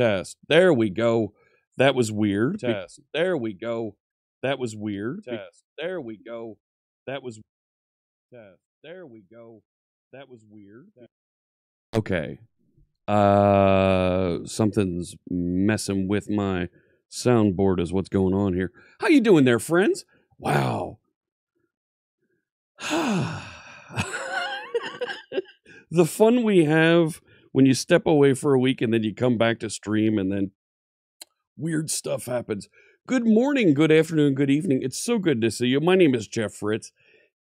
Test. There we go. That was weird. Test. There we go. That was weird. Test. There we go. That was test. There we go. That was weird. Okay. Uh something's messing with my soundboard is what's going on here. How you doing there, friends? Wow. the fun we have when you step away for a week and then you come back to stream and then weird stuff happens. Good morning, good afternoon, good evening. It's so good to see you. My name is Jeff Fritz.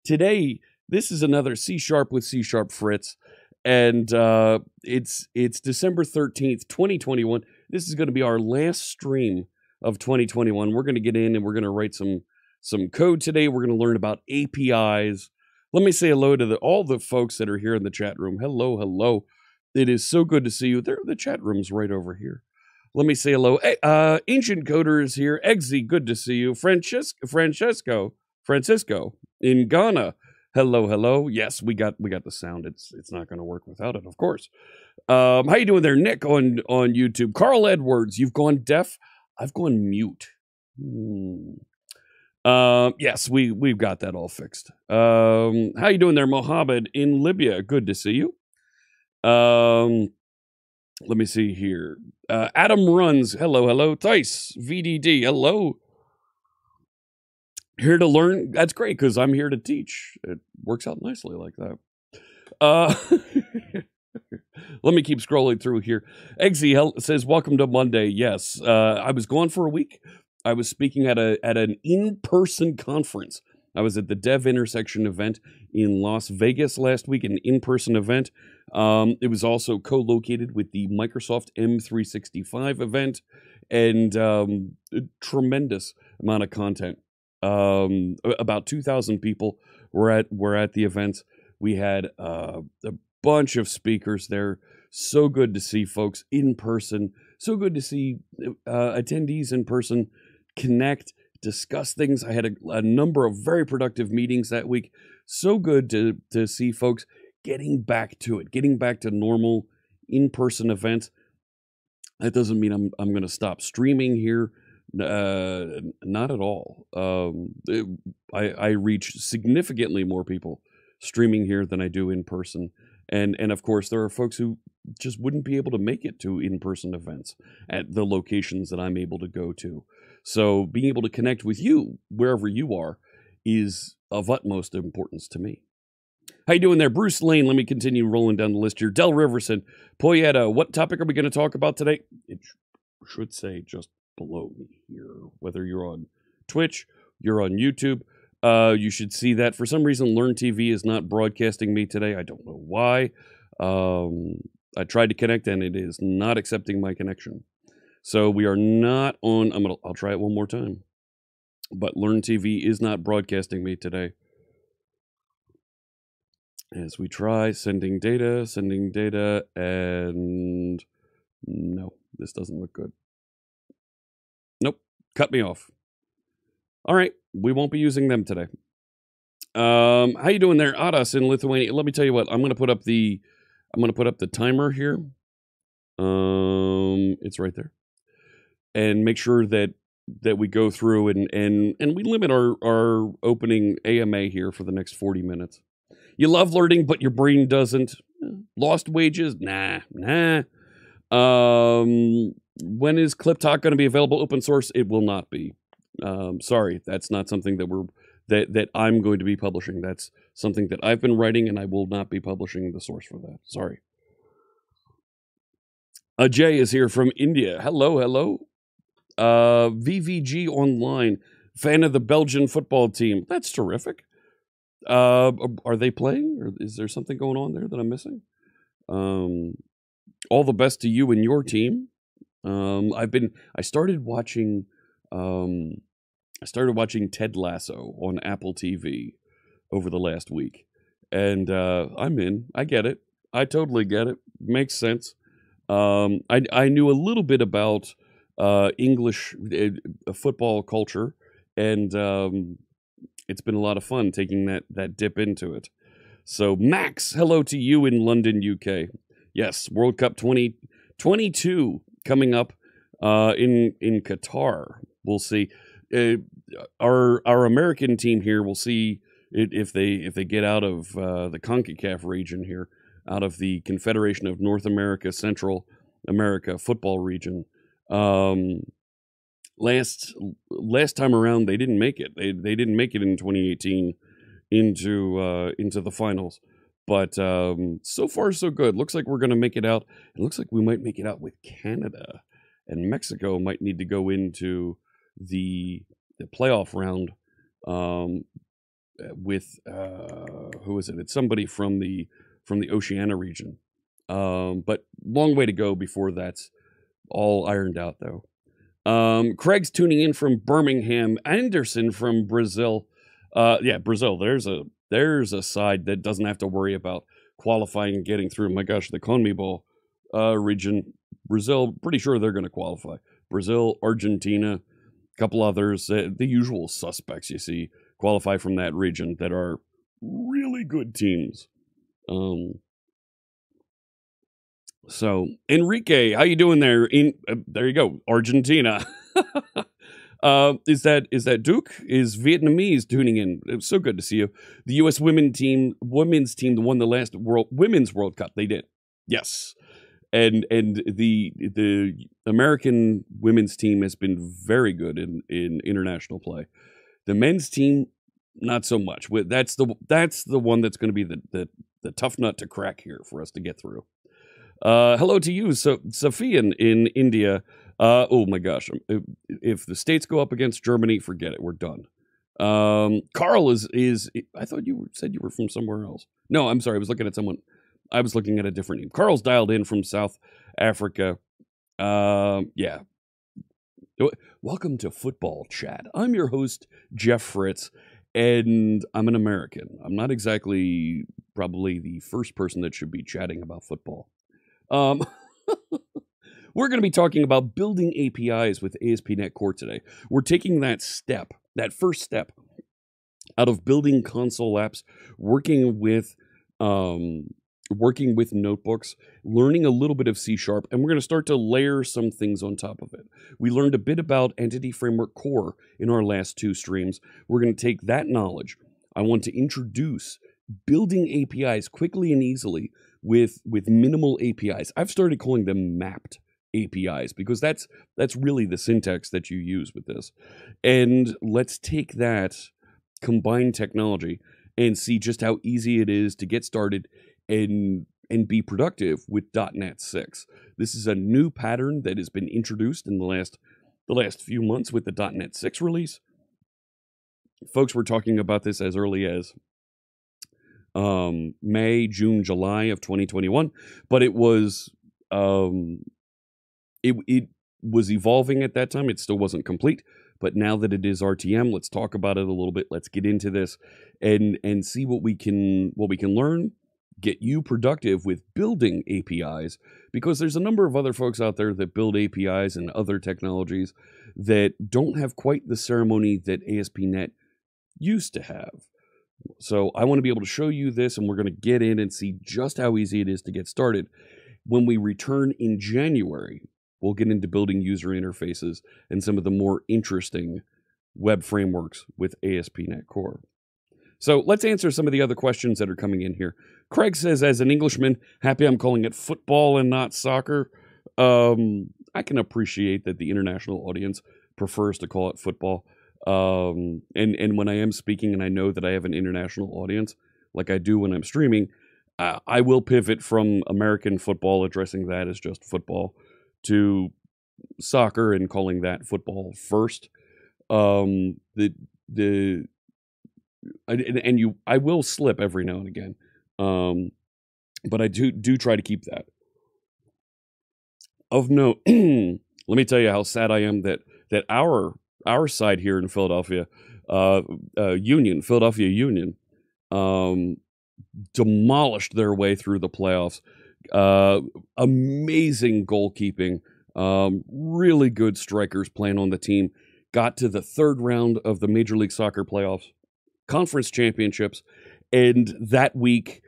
Today, this is another C sharp with C sharp Fritz, and uh, it's it's December thirteenth, twenty twenty one. This is going to be our last stream of twenty twenty one. We're going to get in and we're going to write some some code today. We're going to learn about APIs. Let me say hello to the, all the folks that are here in the chat room. Hello, hello. It is so good to see you. There, the chat room's right over here. Let me say hello. Uh, Ancient Coder is here. Eggsy, good to see you. Francesco, Francesco, Francisco in Ghana. Hello, hello. Yes, we got we got the sound. It's it's not going to work without it, of course. Um, how you doing there, Nick on on YouTube? Carl Edwards, you've gone deaf. I've gone mute. Hmm. Um, yes, we we've got that all fixed. Um, how you doing there, Mohammed in Libya? Good to see you. Um, let me see here. Uh, Adam runs. Hello, hello. Tice VDD. Hello. Here to learn. That's great because I'm here to teach. It works out nicely like that. Uh, let me keep scrolling through here. Eggsy says, "Welcome to Monday." Yes, uh, I was gone for a week. I was speaking at a at an in person conference. I was at the Dev Intersection event in Las Vegas last week, an in person event. Um, it was also co located with the Microsoft M365 event and um, a tremendous amount of content. Um, about 2,000 people were at, were at the event. We had uh, a bunch of speakers there. So good to see folks in person. So good to see uh, attendees in person connect, discuss things. I had a, a number of very productive meetings that week. So good to to see folks getting back to it, getting back to normal in-person events. That doesn't mean I'm I'm going to stop streaming here. Uh, not at all. Um, it, I I reach significantly more people streaming here than I do in person, and and of course there are folks who just wouldn't be able to make it to in-person events at the locations that I'm able to go to. So being able to connect with you wherever you are is of utmost importance to me. How you doing there, Bruce Lane? Let me continue rolling down the list here. Del Riverson, Poyetta, what topic are we going to talk about today? It should say just below me here. Whether you're on Twitch, you're on YouTube, uh, you should see that. For some reason, Learn TV is not broadcasting me today. I don't know why. Um, I tried to connect and it is not accepting my connection. So we are not on. I'm gonna. I'll try it one more time. But Learn TV is not broadcasting me today as we try sending data, sending data, and no, this doesn't look good. Nope, cut me off. All right, we won't be using them today. Um, how you doing there, Adas in Lithuania? Let me tell you what. I'm gonna put up the, I'm gonna put up the timer here. Um, it's right there, and make sure that that we go through and and and we limit our our opening AMA here for the next 40 minutes. You love learning, but your brain doesn't. Lost wages? Nah, nah. Um, when is KlipTok going to be available open source? It will not be. Um, sorry, that's not something that we're that that I'm going to be publishing. That's something that I've been writing, and I will not be publishing the source for that. Sorry. Ajay is here from India. Hello, hello. Uh, VVG Online, fan of the Belgian football team. That's terrific. Uh, are they playing, or is there something going on there that I'm missing? Um, all the best to you and your team. Um, I've been. I started watching. Um, I started watching Ted Lasso on Apple TV over the last week, and uh, I'm in. I get it. I totally get it. Makes sense. Um, I I knew a little bit about uh, English uh, football culture, and um, it's been a lot of fun taking that that dip into it. So Max, hello to you in London, UK. Yes, World Cup 2022 coming up uh, in in Qatar. We'll see. Uh, our our American team here. We'll see if they if they get out of uh, the Concacaf region here, out of the Confederation of North America, Central America football region. Um, last last time around, they didn't make it. They they didn't make it in 2018 into uh, into the finals. But um, so far, so good. Looks like we're going to make it out. It looks like we might make it out with Canada, and Mexico might need to go into the the playoff round um, with uh, who is it? It's somebody from the from the Oceania region. Um, but long way to go before that's all ironed out, though. Um, Craig's tuning in from Birmingham. Anderson from Brazil. Uh, yeah, Brazil. There's a there's a side that doesn't have to worry about qualifying and getting through. My gosh, the CONMEBOL uh, region, Brazil. Pretty sure they're going to qualify. Brazil, Argentina, a couple others. Uh, the usual suspects you see qualify from that region that are really good teams. Um, so Enrique, how you doing there? In uh, there you go, Argentina. uh, is that is that Duke? Is Vietnamese tuning in? It's so good to see you. The U.S. women team, women's team, won the last World Women's World Cup. They did, yes. And and the the American women's team has been very good in in international play. The men's team, not so much. That's the that's the one that's going to be the, the the tough nut to crack here for us to get through. Uh, hello to you, so Safian in India. Uh, oh my gosh, um, if the states go up against Germany, forget it. We're done. Um, Carl is is. I thought you said you were from somewhere else. No, I'm sorry. I was looking at someone. I was looking at a different name. Carl's dialed in from South Africa. Um, yeah. Welcome to Football Chat. I'm your host Jeff Fritz, and I'm an American. I'm not exactly probably the first person that should be chatting about football. Um, we're going to be talking about building APIs with ASP.NET Core today. We're taking that step, that first step, out of building console apps, working with um, working with notebooks, learning a little bit of C Sharp, and we're going to start to layer some things on top of it. We learned a bit about Entity Framework Core in our last two streams. We're going to take that knowledge. I want to introduce building APIs quickly and easily with with minimal APIs. I've started calling them mapped APIs because that's that's really the syntax that you use with this. And let's take that combined technology and see just how easy it is to get started and and be productive with .NET 6. This is a new pattern that has been introduced in the last the last few months with the .NET 6 release. Folks were talking about this as early as um, May, June, July of 2021, but it was um, it it was evolving at that time. It still wasn't complete, but now that it is RTM, let's talk about it a little bit. Let's get into this and and see what we can what we can learn, get you productive with building APIs because there's a number of other folks out there that build APIs and other technologies that don't have quite the ceremony that ASP.NET used to have. So I want to be able to show you this, and we're going to get in and see just how easy it is to get started. When we return in January, we'll get into building user interfaces and some of the more interesting web frameworks with ASP.NET Core. So let's answer some of the other questions that are coming in here. Craig says, as an Englishman, happy I'm calling it football and not soccer. Um, I can appreciate that the international audience prefers to call it football. Um, and and when I am speaking, and I know that I have an international audience, like I do when I'm streaming, I will pivot from American football, addressing that as just football, to soccer and calling that football first. Um, the the and, and you, I will slip every now and again, um, but I do do try to keep that. Of note, let me tell you how sad I am that that our our side here in Philadelphia, uh, uh, Union, Philadelphia Union, um, demolished their way through the playoffs. Uh, amazing goalkeeping, um, really good strikers playing on the team. Got to the third round of the Major League Soccer playoffs, conference championships, and that week,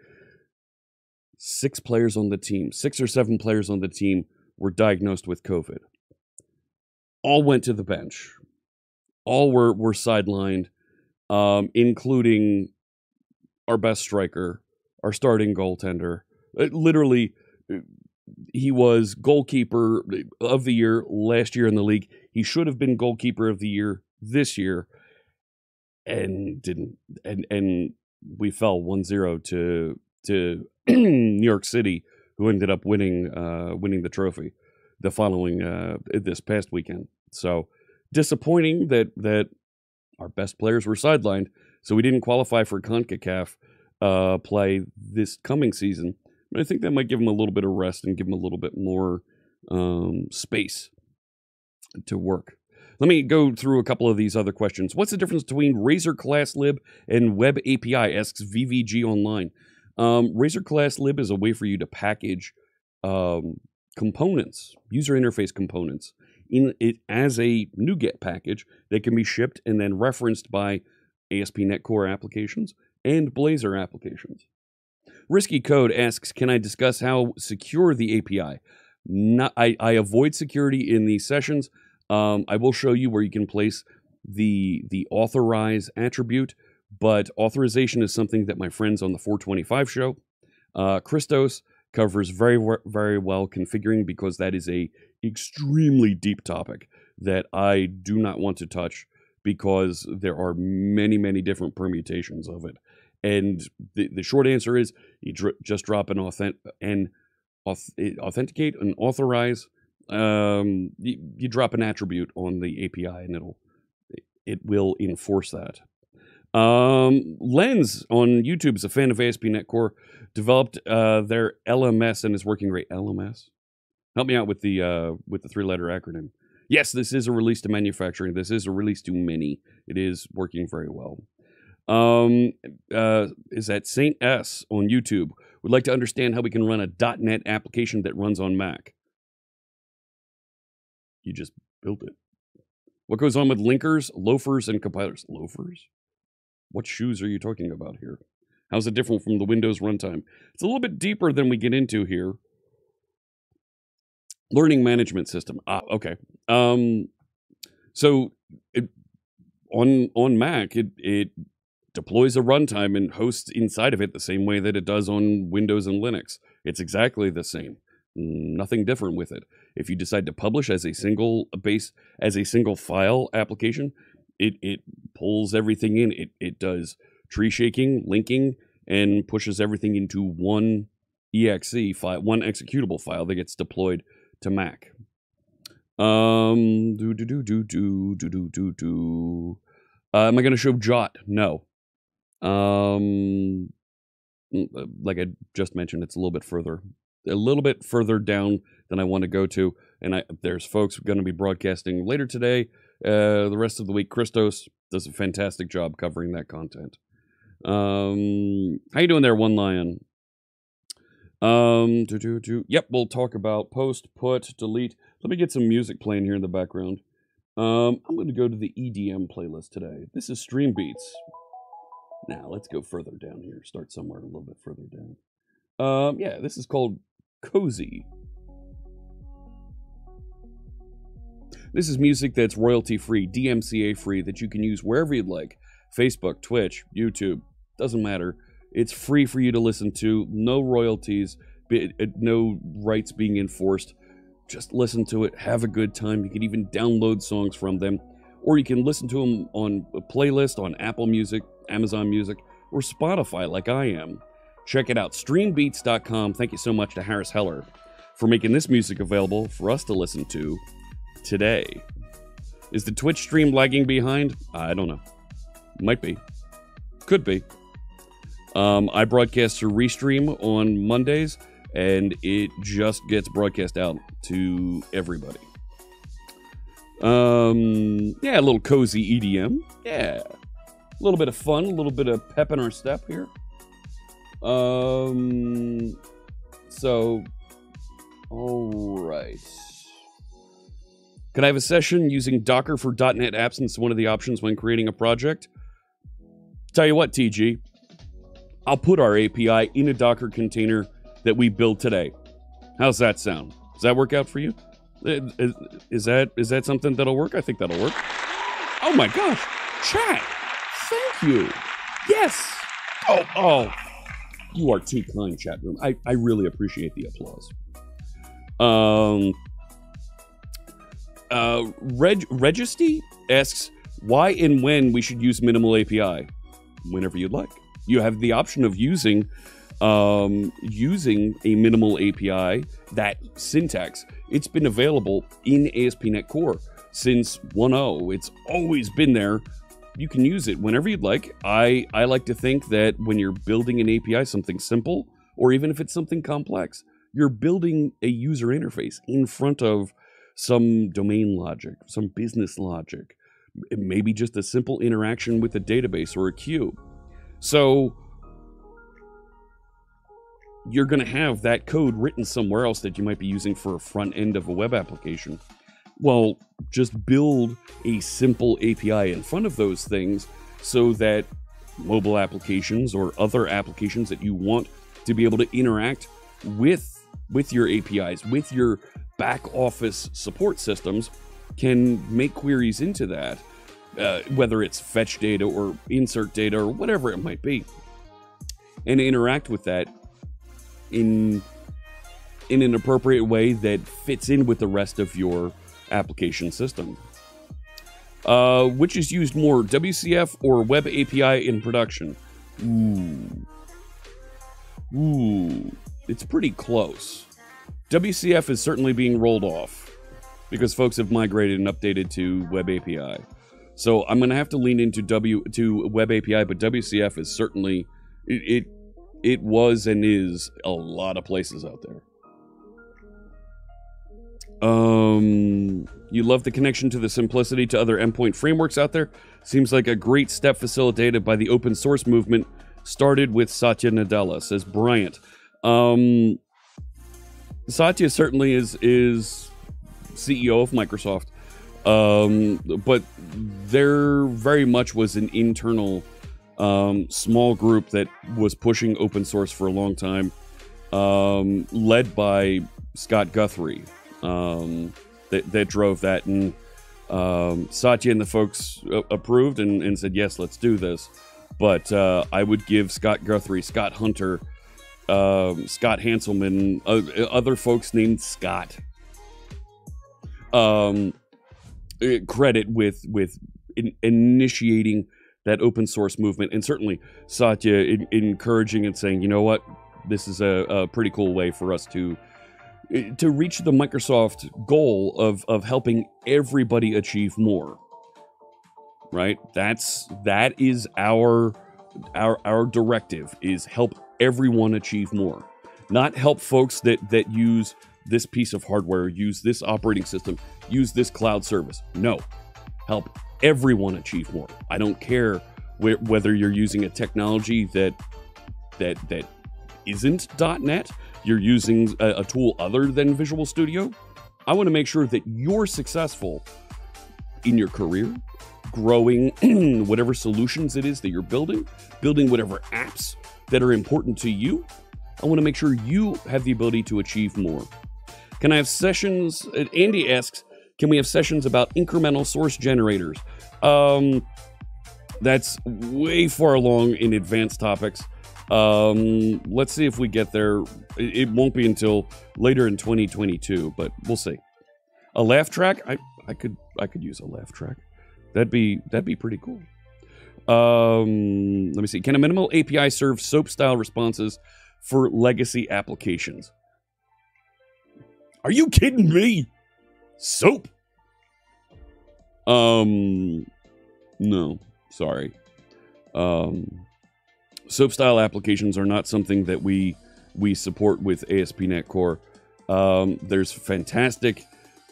six players on the team, six or seven players on the team were diagnosed with COVID. All went to the bench. All were were sidelined, um, including our best striker, our starting goaltender. Uh, literally, uh, he was goalkeeper of the year last year in the league. He should have been goalkeeper of the year this year and didn't and and we fell 1-0 to to New York City who ended up winning uh winning the trophy the following uh this past weekend. So disappointing that that our best players were sidelined so we didn't qualify for CONCACAF uh play this coming season. But I think that might give them a little bit of rest and give them a little bit more um space to work. Let me go through a couple of these other questions. What's the difference between Razor Class Lib and Web API? Asks VVG Online. Um, Razor Class Lib is a way for you to package um, components, user interface components, in it as a NuGet package that can be shipped and then referenced by ASP.NET Core applications and Blazor applications. Risky Code asks, can I discuss how secure the API? Not, I, I avoid security in these sessions um, I will show you where you can place the the authorize attribute, but authorization is something that my friends on the 425 show, uh, Christos, covers very very well configuring because that is a extremely deep topic that I do not want to touch because there are many many different permutations of it. And the, the short answer is you dr- just drop an authentic and auth- authenticate and authorize um, you, you drop an attribute on the API and it'll it will enforce that. Um, Lens on YouTube is a fan of ASP.NET Core, developed uh, their LMS and is working great. LMS, help me out with the uh, with the three letter acronym. Yes, this is a release to manufacturing. This is a release to many. It is working very well. Um, uh, is that Saint S on YouTube? Would like to understand how we can run a .NET application that runs on Mac you just built it. What goes on with linkers, loafers, and compilers? Loafers? What shoes are you talking about here? How's it different from the Windows runtime? It's a little bit deeper than we get into here. Learning management system. Ah, okay. Um, so it, on on Mac, it it deploys a runtime and hosts inside of it the same way that it does on Windows and Linux. It's exactly the same nothing different with it. If you decide to publish as a single base as a single file application, it it pulls everything in. It it does tree shaking, linking, and pushes everything into one exe file, one executable file that gets deployed to Mac. Um, do do do do do do do do do. Uh, am I going to show Jot? No. Um, mm, uh, like I just mentioned, it's a little bit further a little bit further down than I want to go to. And I, there's folks going to be broadcasting later today. Uh, the rest of the week, Christos does a fantastic job covering that content. Um, how you doing there, One Lion? Um, do, do, do. Yep, we'll talk about post, put, delete. Let me get some music playing here in the background. Um, I'm going to go to the EDM playlist today. This is Stream Beats. Now, let's go further down here. Start somewhere a little bit further down. Um, yeah, this is called Cozy. This is music that's royalty free, DMCA free, that you can use wherever you'd like Facebook, Twitch, YouTube, doesn't matter. It's free for you to listen to, no royalties, uh, no rights being enforced. Just listen to it, have a good time. You can even download songs from them, or you can listen to them on a playlist on Apple Music, Amazon Music, or Spotify, like I am. Check it out, streambeats.com. Thank you so much to Harris Heller for making this music available for us to listen to today. Is the Twitch stream lagging behind? I don't know. Might be. Could be. Um, I broadcast through Restream on Mondays, and it just gets broadcast out to everybody. Um, yeah, a little cozy EDM. Yeah. A little bit of fun, a little bit of pep in our step here. Um, so, all right. Can I have a session using Docker for .NET apps It's one of the options when creating a project? Tell you what, TG, I'll put our API in a Docker container that we build today. How's that sound? Does that work out for you? Is, is that is that something that'll work? I think that'll work. Oh my gosh, chat! Thank you. Yes. Oh oh, you are too kind, chat room. I I really appreciate the applause. Um. Uh, Reg Registy asks why and when we should use minimal API. Whenever you'd like, you have the option of using um, using a minimal API. That syntax it's been available in ASP.NET Core since 1.0. It's always been there. You can use it whenever you'd like. I I like to think that when you're building an API, something simple, or even if it's something complex, you're building a user interface in front of some domain logic, some business logic, maybe just a simple interaction with a database or a queue. So you're going to have that code written somewhere else that you might be using for a front end of a web application. Well, just build a simple API in front of those things so that mobile applications or other applications that you want to be able to interact with with your APIs, with your back office support systems can make queries into that, uh, whether it's fetch data or insert data or whatever it might be, and interact with that in in an appropriate way that fits in with the rest of your application system. Uh, which is used more, WCF or Web API in production? Ooh. Ooh. It's pretty close. WCF is certainly being rolled off because folks have migrated and updated to Web API. So I'm going to have to lean into W to Web API, but WCF is certainly it, it it was and is a lot of places out there. Um, you love the connection to the simplicity to other endpoint frameworks out there. Seems like a great step facilitated by the open source movement. Started with Satya Nadella, says Bryant. Um, Satya certainly is is CEO of Microsoft, um, but there very much was an internal um, small group that was pushing open source for a long time, um, led by Scott Guthrie, um, that, that drove that. And um, Satya and the folks approved and, and, said, yes, let's do this. But uh, I would give Scott Guthrie, Scott Hunter, um, Scott Hanselman, uh, other folks named Scott, um, uh, credit with with in, initiating that open source movement, and certainly Satya in, encouraging and saying, you know what, this is a, a, pretty cool way for us to to reach the Microsoft goal of of helping everybody achieve more. Right? That's that is our our our directive is help everyone achieve more. Not help folks that that use this piece of hardware, use this operating system, use this cloud service. No. Help everyone achieve more. I don't care wh- whether you're using a technology that that that isn't .NET, you're using a, a tool other than Visual Studio. I want to make sure that you're successful in your career, growing whatever solutions it is that you're building, building whatever apps that are important to you. I want to make sure you have the ability to achieve more. Can I have sessions? Uh, Andy asks, can we have sessions about incremental source generators? Um, that's way far along in advanced topics. Um, let's see if we get there. It, won't be until later in 2022, but we'll see. A laugh track? I, I could I could use a laugh track. That'd be that'd be pretty cool. Um, let me see. Can a minimal API serve SOAP style responses for legacy applications? Are you kidding me? SOAP? Um, no, sorry. Um, SOAP style applications are not something that we we support with ASP.NET Core. Um, there's fantastic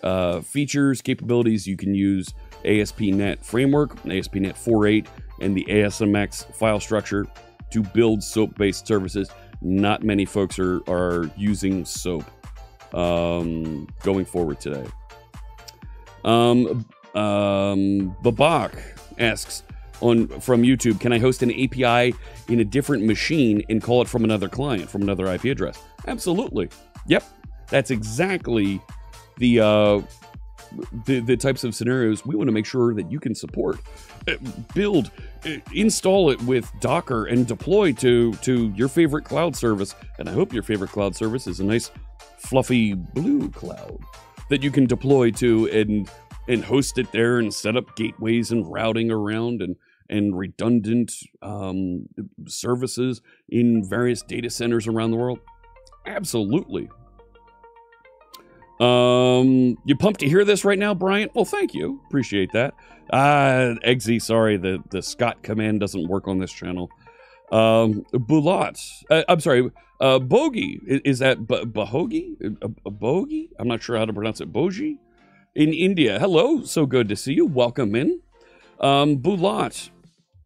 uh, features, capabilities. You can use ASP.NET Framework, ASP.NET 4.8, and the ASMX file structure to build SOAP based services. Not many folks are, are using SOAP um, going forward today. Um, um, Babak asks on from YouTube, can I host an API in a different machine and call it from another client, from another IP address? Absolutely. Yep. That's exactly the uh, the, the types of scenarios we want to make sure that you can support. Uh, build, uh, install it with Docker, and deploy to to your favorite cloud service. And I hope your favorite cloud service is a nice, fluffy blue cloud that you can deploy to and and host it there and set up gateways and routing around and and redundant um, services in various data centers around the world. Absolutely. Um, you pumped to hear this right now, Bryant? Well, thank you. Appreciate that. Uh, Eggsy, sorry, the, the Scott command doesn't work on this channel. Um, Bulat, uh, I'm sorry, uh, Bogey, is, is that B- Bahogi? A, a Bogey? I'm not sure how to pronounce it. Boji? In India. Hello, so good to see you. Welcome in. Um, Bulat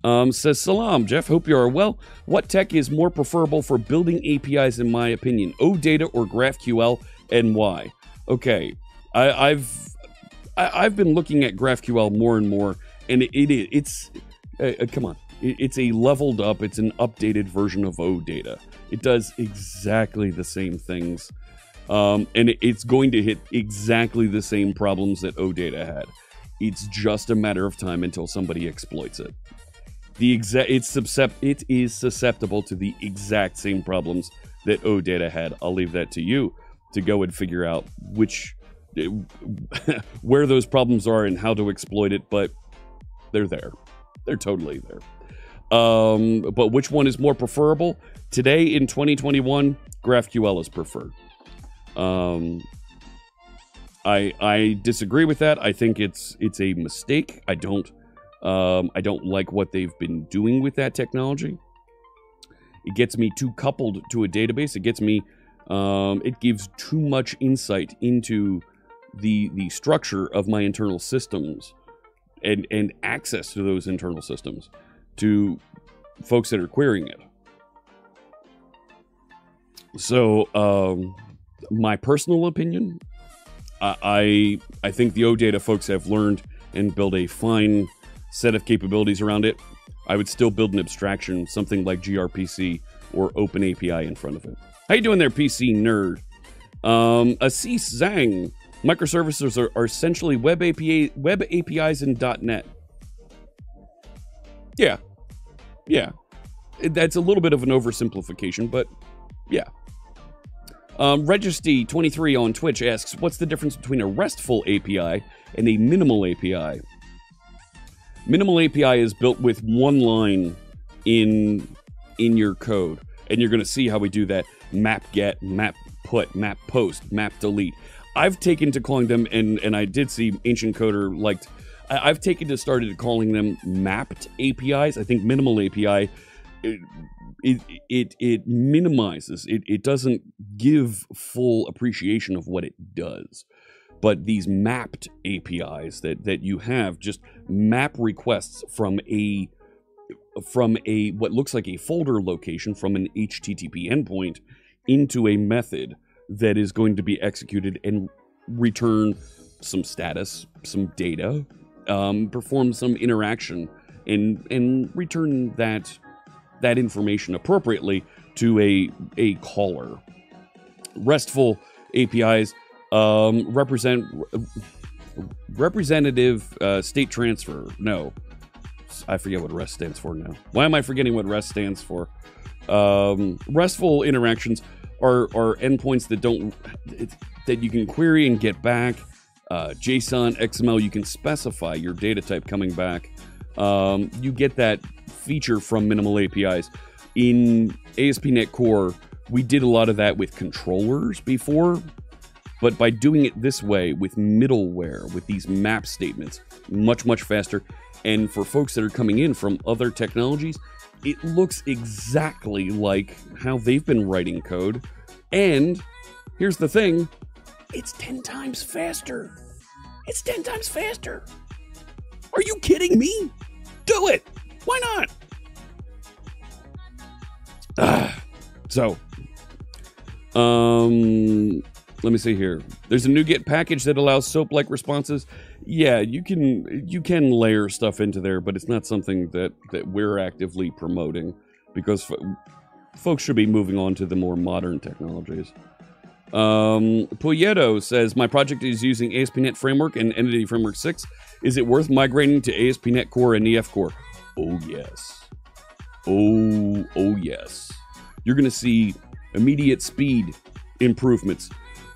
um, says, Salam, Jeff, hope you are well. What tech is more preferable for building APIs, in my opinion? OData or GraphQL, and why? Okay, I, have I, have been looking at GraphQL more and more, and it, it it's uh, uh, come on, it, it's a leveled up, it's an updated version of OData. It does exactly the same things, um, and it, it's going to hit exactly the same problems that OData had. It's just a matter of time until somebody exploits it. The exact it's suscept it is susceptible to the exact same problems that OData had. I'll leave that to you to go and figure out which where those problems are and how to exploit it, but they're there. They're totally there. Um, but which one is more preferable? Today in 2021, GraphQL is preferred. Um, I I disagree with that. I think it's it's a mistake. I don't um, I don't like what they've been doing with that technology. It gets me too coupled to a database. It gets me um, it gives too much insight into the the structure of my internal systems and and access to those internal systems to folks that are querying it. So, um, my personal opinion, I, I think the OData folks have learned and built a fine set of capabilities around it. I would still build an abstraction, something like gRPC or OpenAPI in front of it. How you doing there, PC nerd? Um, Assis Zhang. Microservices are, are essentially web API web APIs in .NET. Yeah, yeah. That's a little bit of an oversimplification, but yeah. Um, Registy23 on Twitch asks, what's the difference between a RESTful API and a minimal API? Minimal API is built with one line in in your code, and you're going to see how we do that map get, map put, map post, map delete. I've taken to calling them, and and I did see Ancient Coder liked. I, have taken to started calling them mapped APIs. I think minimal API. It, it it, it minimizes it, it doesn't give full appreciation of what it does but these mapped apis that that you have just map requests from a from a what looks like a folder location from an http endpoint into a method that is going to be executed and return some status, some data, um, perform some interaction, and and return that that information appropriately to a a caller. RESTful APIs um, represent representative uh, state transfer. No, I forget what REST stands for now. Why am I forgetting what REST stands for? Um, RESTful interactions are, are endpoints that don't that you can query and get back. Uh, JSON, XML, you can specify your data type coming back. Um, you get that feature from minimal APIs. In ASP.NET Core, we did a lot of that with controllers before, but by doing it this way with middleware, with these map statements, much, much faster. And for folks that are coming in from other technologies, it looks exactly like how they've been writing code. And here's the thing it's 10 times faster. It's 10 times faster. Are you kidding me? Do it. Why not? Ah, so, um, let me see here. There's a NuGet package that allows SOAP-like responses. Yeah, you can you can layer stuff into there, but it's not something that that we're actively promoting because folks should be moving on to the more modern technologies. Um, Puyeto says my project is using ASP.NET Framework and Entity Framework 6. Is it worth migrating to ASP.NET Core and EF Core? Oh yes. Oh oh yes. You're going to see immediate speed improvements,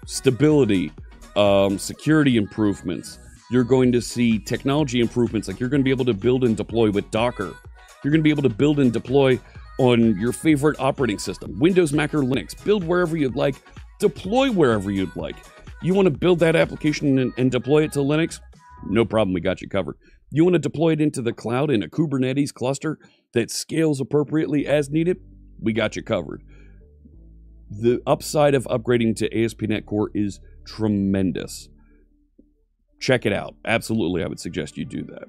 stability, um, security improvements. You're going to see technology improvements, like you're going to be able to build and deploy with Docker. You're going to be able to build and deploy on your favorite operating system Windows, Mac, or Linux. Build wherever you'd like, deploy wherever you'd like. You want to build that application and, and deploy it to Linux? No problem, we got you covered. You want to deploy it into the cloud in a Kubernetes cluster that scales appropriately as needed? We got you covered. The upside of upgrading to ASP.NET Core is tremendous. Check it out. Absolutely, I would suggest you do that.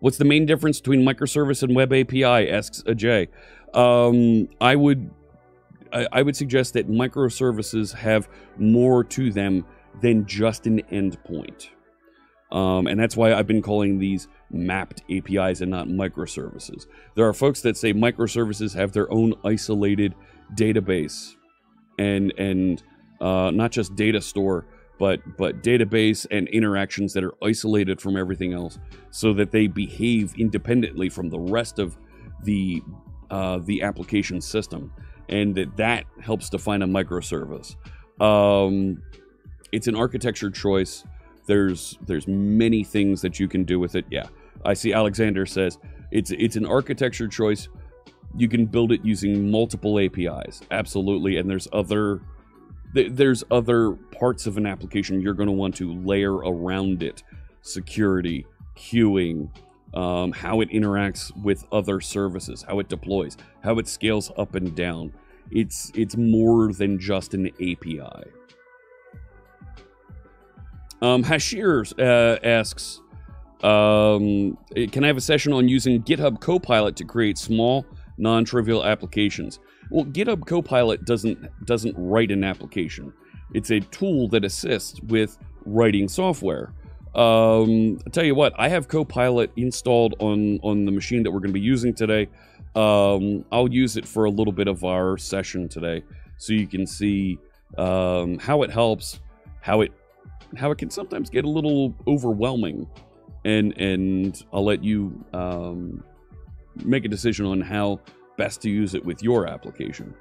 What's the main difference between microservice and web API? asks Ajay. Um, I would I, I would suggest that microservices have more to them than just an endpoint. Um, and that's why I've been calling these mapped APIs and not microservices. There are folks that say microservices have their own isolated database and and uh, not just data store, but but database and interactions that are isolated from everything else, so that they behave independently from the rest of the uh, the application system, and that that helps define a microservice. Um, it's an architecture choice. There's there's many things that you can do with it. Yeah, I see. Alexander says it's it's an architecture choice. You can build it using multiple APIs, absolutely, and there's other there's other parts of an application you're going to want to layer around it. Security queuing um, how it interacts with other services how it deploys how it scales up and down. It's it's more than just an api um, hashir uh, asks um, can i have a session on using github copilot to create small non-trivial applications well, GitHub Copilot doesn't doesn't write an application. It's a tool that assists with writing software. Um, I'll tell you what, I have Copilot installed on on the machine that we're going to be using today. Um, I'll use it for a little bit of our session today, so you can see um, how it helps, how it how it can sometimes get a little overwhelming, and and I'll let you um, make a decision on how best to use it with your application.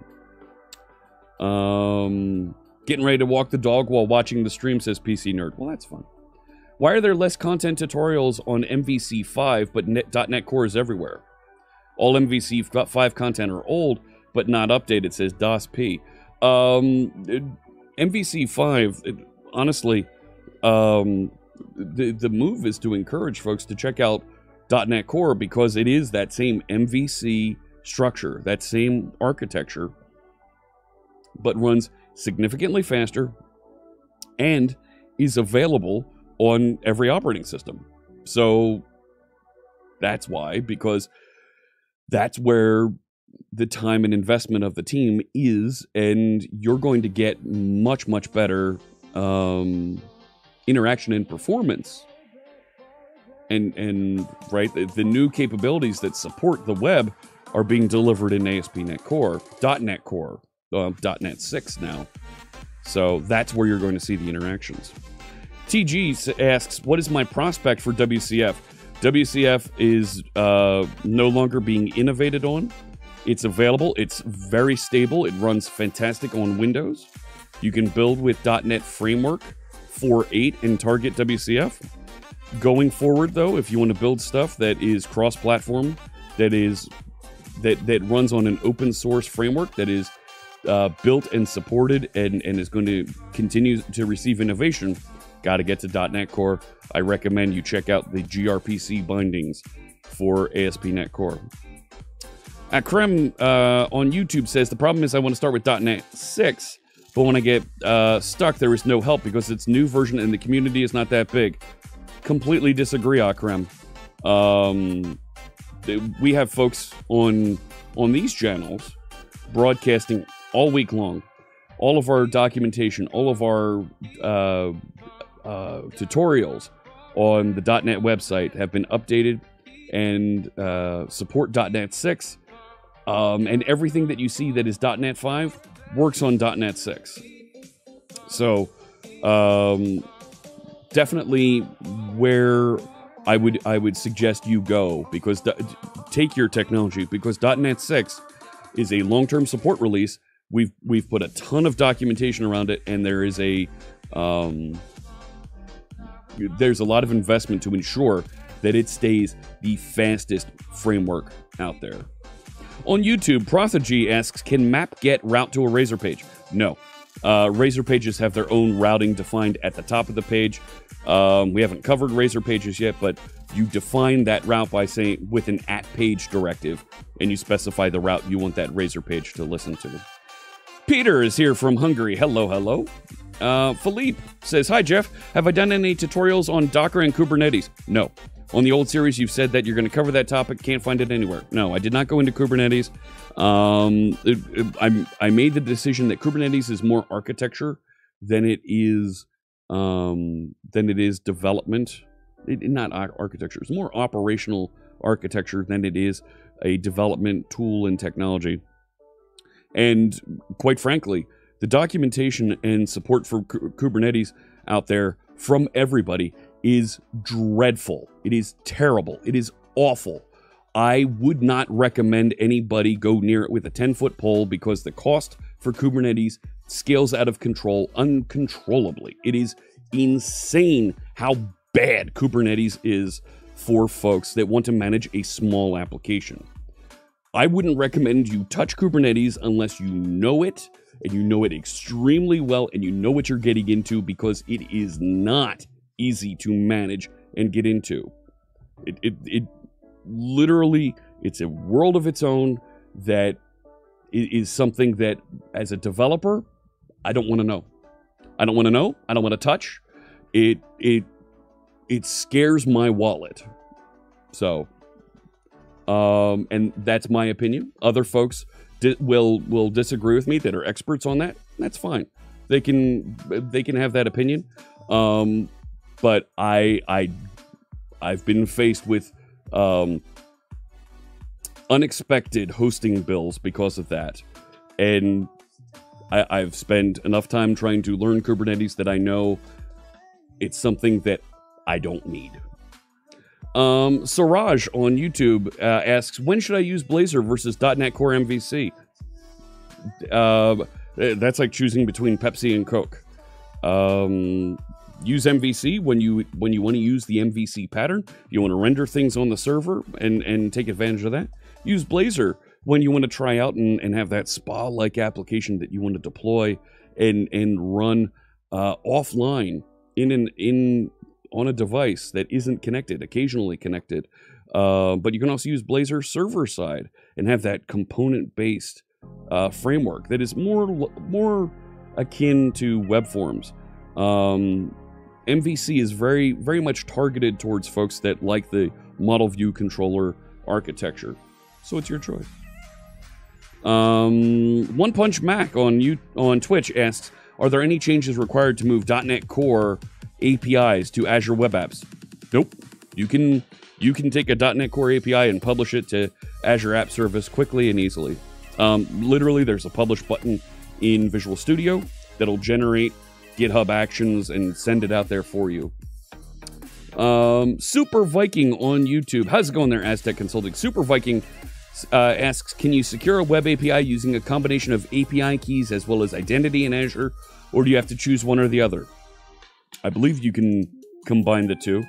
Um, getting ready to walk the dog while watching the stream, says PC Nerd. Well, that's fun. Why are there less content tutorials on MVC 5 but .NET, .NET Core is everywhere? All MVC 5 content are old but not updated, says DOS P. Um, MVC 5, it, honestly, um, the, the move is to encourage folks to check out .NET Core because it is that same MVC structure, that same architecture, but runs significantly faster and is available on every operating system. So that's why, because that's where the time and investment of the team is, and you're going to get much, much better um, interaction and performance. And, and right, the, the new capabilities that support the web are being delivered in ASP.NET Core, .NET Core, uh, .NET 6 now. So that's where you're going to see the interactions. TG asks, what is my prospect for WCF? WCF is uh, no longer being innovated on. It's available. It's very stable. It runs fantastic on Windows. You can build with .NET Framework 4.8 and target WCF. Going forward, though, if you want to build stuff that is cross-platform, that is that that runs on an open source framework that is uh, built and supported and, and is going to continue to receive innovation, got to get to .NET Core. I recommend you check out the gRPC bindings for ASP.NET Core. Akrem uh, on YouTube says the problem is I want to start with .NET 6, but when I get uh, stuck, there is no help because it's new version and the community is not that big. Completely disagree, Akrem. Um, we have folks on on these channels broadcasting all week long. All of our documentation, all of our uh, uh, tutorials on the .NET website have been updated and uh, support .NET 6. Um, and everything that you see that is .NET 5, works on .NET 6. So, um, definitely where I would I would suggest you go because take your technology because .NET 6 is a long-term support release. We've we've put a ton of documentation around it, and there is a um, there's a lot of investment to ensure that it stays the fastest framework out there. On YouTube, Prothogy asks, "Can map get route to a Razor page?" No. Uh, Razor pages have their own routing defined at the top of the page. Um, we haven't covered Razor pages yet, but you define that route by saying with an at page directive, and you specify the route you want that Razor page to listen to. Peter is here from Hungary. Hello, hello. Uh, Philippe says, Hi, Jeff. Have I done any tutorials on Docker and Kubernetes? No. On the old series, you've said that you're going to cover that topic. Can't find it anywhere. No, I did not go into Kubernetes. Um, it, it, I, I made the decision that Kubernetes is more architecture than it is um, than it is development. It, not architecture. It's more operational architecture than it is a development tool and technology. And quite frankly, the documentation and support for Kubernetes out there from everybody is dreadful. It is terrible. It is awful. I would not recommend anybody go near it with a 10 foot pole because the cost for Kubernetes scales out of control uncontrollably. It is insane how bad Kubernetes is for folks that want to manage a small application. I wouldn't recommend you touch Kubernetes unless you know it and you know it extremely well and you know what you're getting into because it is not easy to manage and get into. It, it, it literally, it's a world of its own that is something that, as a developer, I don't want to know. I don't want to know. I don't want to touch. It it it scares my wallet. So, um, and that's my opinion. Other folks di- will will disagree with me that are experts on that. That's fine. They can they can have that opinion. Um, but I I I've been faced with um, unexpected hosting bills because of that, and I, I've spent enough time trying to learn Kubernetes that I know it's something that I don't need. Um, Siraj on YouTube uh, asks, when should I use Blazor versus .NET Core MVC? Uh, that's like choosing between Pepsi and Coke. Um, use MVC when you when you want to use the MVC pattern. You want to render things on the server and and take advantage of that. Use Blazor when you want to try out and, and have that spa like application that you want to deploy and and run uh, offline in an in on a device that isn't connected, occasionally connected. Uh, but you can also use Blazor server side and have that component based uh, framework that is more more akin to web forms. Um, MVC is very very much targeted towards folks that like the model view controller architecture. So it's your choice. Um, One Punch Mac on you on Twitch asks, "Are there any changes required to move .NET Core APIs to Azure Web Apps?" Nope. You can you can take a .NET Core API and publish it to Azure App Service quickly and easily. Um, literally, there's a publish button in Visual Studio that'll generate GitHub Actions and send it out there for you. Um, Super Viking on YouTube. How's it going there, Aztec Consulting? Super Viking uh, asks, can you secure a web API using a combination of API keys as well as identity in Azure, or do you have to choose one or the other? I believe you can combine the two,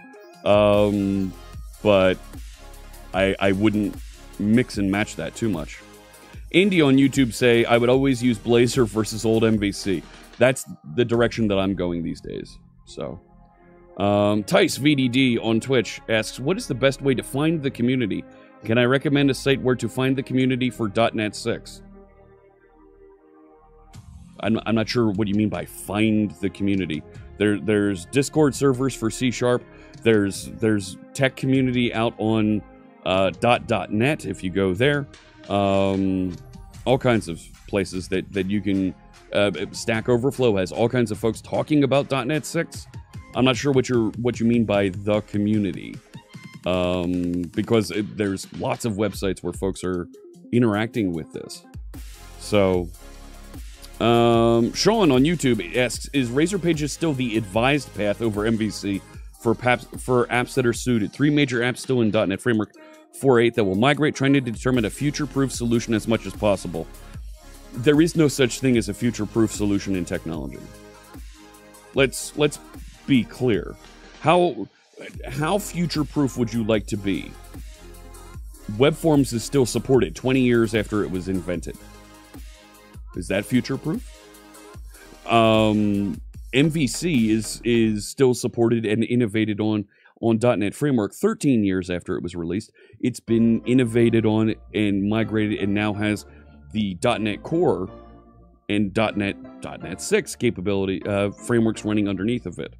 um, but I, I wouldn't mix and match that too much. Andy on YouTube say, I would always use Blazor versus old MVC. That's the direction that I'm going these days. So, um, Tice VDD on Twitch asks, what is the best way to find the community? Can I recommend a site where to find the community for .NET 6? I'm, I'm not sure what you mean by find the community. There, there's Discord servers for C Sharp. There's there's tech community out on uh, dot net if you go there. Um, all kinds of places that that you can. Uh, Stack Overflow has all kinds of folks talking about .NET 6. I'm not sure what you what you mean by the community um, because it, there's lots of websites where folks are interacting with this. So, Um, Sean on YouTube asks, "Is Razor Pages still the advised path over MVC for apps, for apps that are suited? Three major apps still in .NET Framework 4.8 that will migrate, trying to determine a future-proof solution as much as possible. There is no such thing as a future-proof solution in technology. Let's let's be clear. How how future-proof would you like to be? Web Forms is still supported 20 years after it was invented. Is that future proof? Um, MVC is is still supported and innovated on on .NET Framework 13 years after it was released. It's been innovated on and migrated and now has the .NET Core and .NET .NET 6 capability uh, frameworks running underneath of it.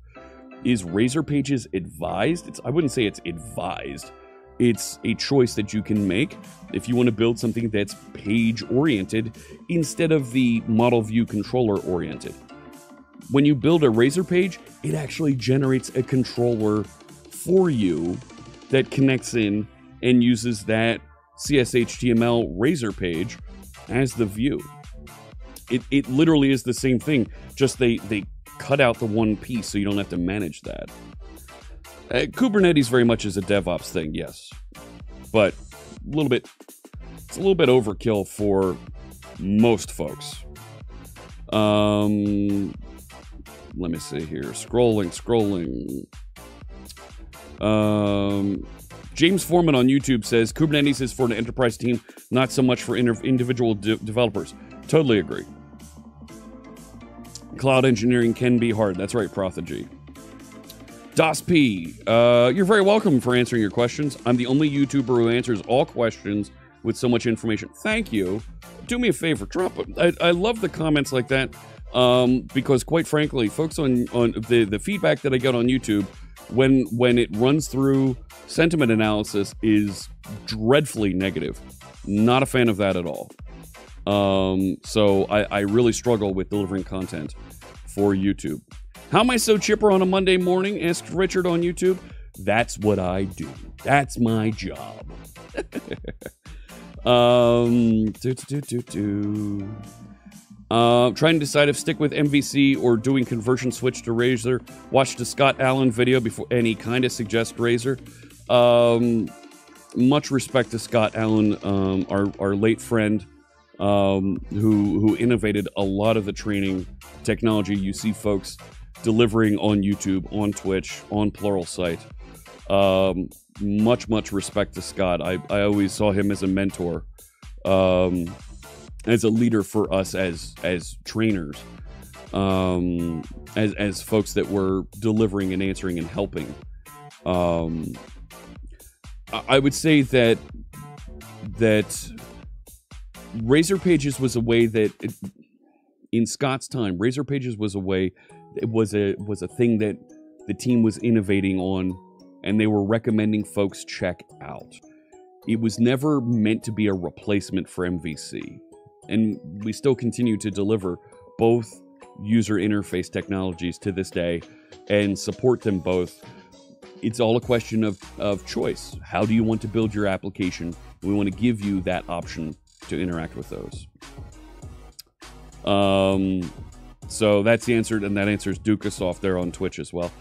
Is Razor Pages advised? It's I wouldn't say it's advised. It's a choice that you can make if you want to build something that's page oriented instead of the model view controller oriented. When you build a Razor page, it actually generates a controller for you that connects in and uses that CSHTML Razor page as the view. It, it literally is the same thing, just they, they cut out the one piece so you don't have to manage that. Uh, Kubernetes very much is a DevOps thing, yes, but a little bit. It's a little bit overkill for most folks. Um, let me see here. Scrolling, scrolling. Um, James Foreman on YouTube says Kubernetes is for an enterprise team, not so much for individual de developers. Totally agree. Cloud engineering can be hard. That's right, Prothogy. Das P, uh, you're very welcome for answering your questions. I'm the only YouTuber who answers all questions with so much information. Thank you. Do me a favor, drop. I, I love the comments like that um, because, quite frankly, folks on on the the feedback that I get on YouTube when when it runs through sentiment analysis is dreadfully negative. Not a fan of that at all. Um, so I, I really struggle with delivering content for YouTube. How am I so chipper on a Monday morning? asked Richard on YouTube. That's what I do. That's my job. um, do, do, do, do, uh, trying to decide if stick with MVC or doing conversion switch to Razor. Watched a Scott Allen video before, and he kind of suggests Razor. Um, much respect to Scott Allen, um, our, our late friend, um, who who innovated a lot of the training technology you see folks delivering on YouTube, on Twitch, on Pluralsight. Um, much, much respect to Scott. I, I always saw him as a mentor, um, as a leader for us as as trainers, um, as as folks that were delivering and answering and helping. Um, I would say that that Razor Pages was a way that, it, in Scott's time, Razor Pages was a way it was a was a thing that the team was innovating on and they were recommending folks check out. It was never meant to be a replacement for MVC. And we still continue to deliver both user interface technologies to this day and support them both. It's all a question of, of choice. How do you want to build your application? We want to give you that option to interact with those. Um, so that's the answer, and that answers Dukasoft there on Twitch as well.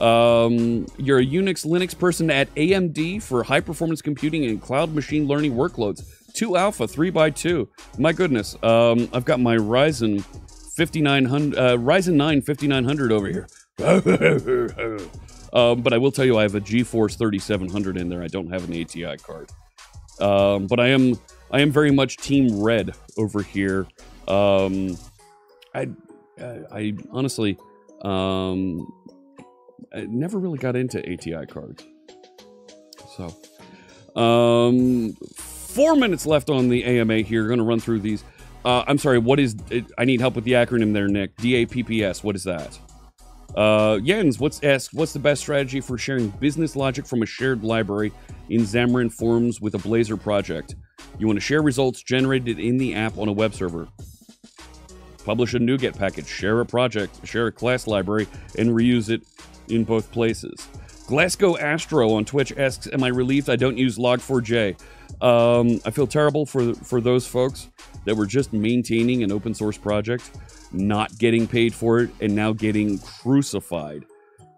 Um, you're a Unix Linux person at AMD for high performance computing and cloud machine learning workloads. 2 alpha, 3 by 2 My goodness. Um, I've got my Ryzen 5900, uh, Ryzen 9 5900 over here. um, but I will tell you, I have a GeForce 3700 in there. I don't have an ATI card. Um, but I am I am very much Team Red over here. Um, I I, I honestly um, I never really got into ATI cards. So, um, four minutes left on the AMA here. Going to run through these. Uh, I'm sorry. What is? I need help with the acronym there, Nick. DAPPS. What is that? Uh, Jens, what's asked? What's the best strategy for sharing business logic from a shared library in Xamarin Forms with a Blazor project? You want to share results generated in the app on a web server publish a NuGet package, share a project, share a class library, and reuse it in both places. Glasgow Astro on Twitch asks, "Am I relieved I don't use Log4j?" Um, I feel terrible for for those folks that were just maintaining an open source project, not getting paid for it, and now getting crucified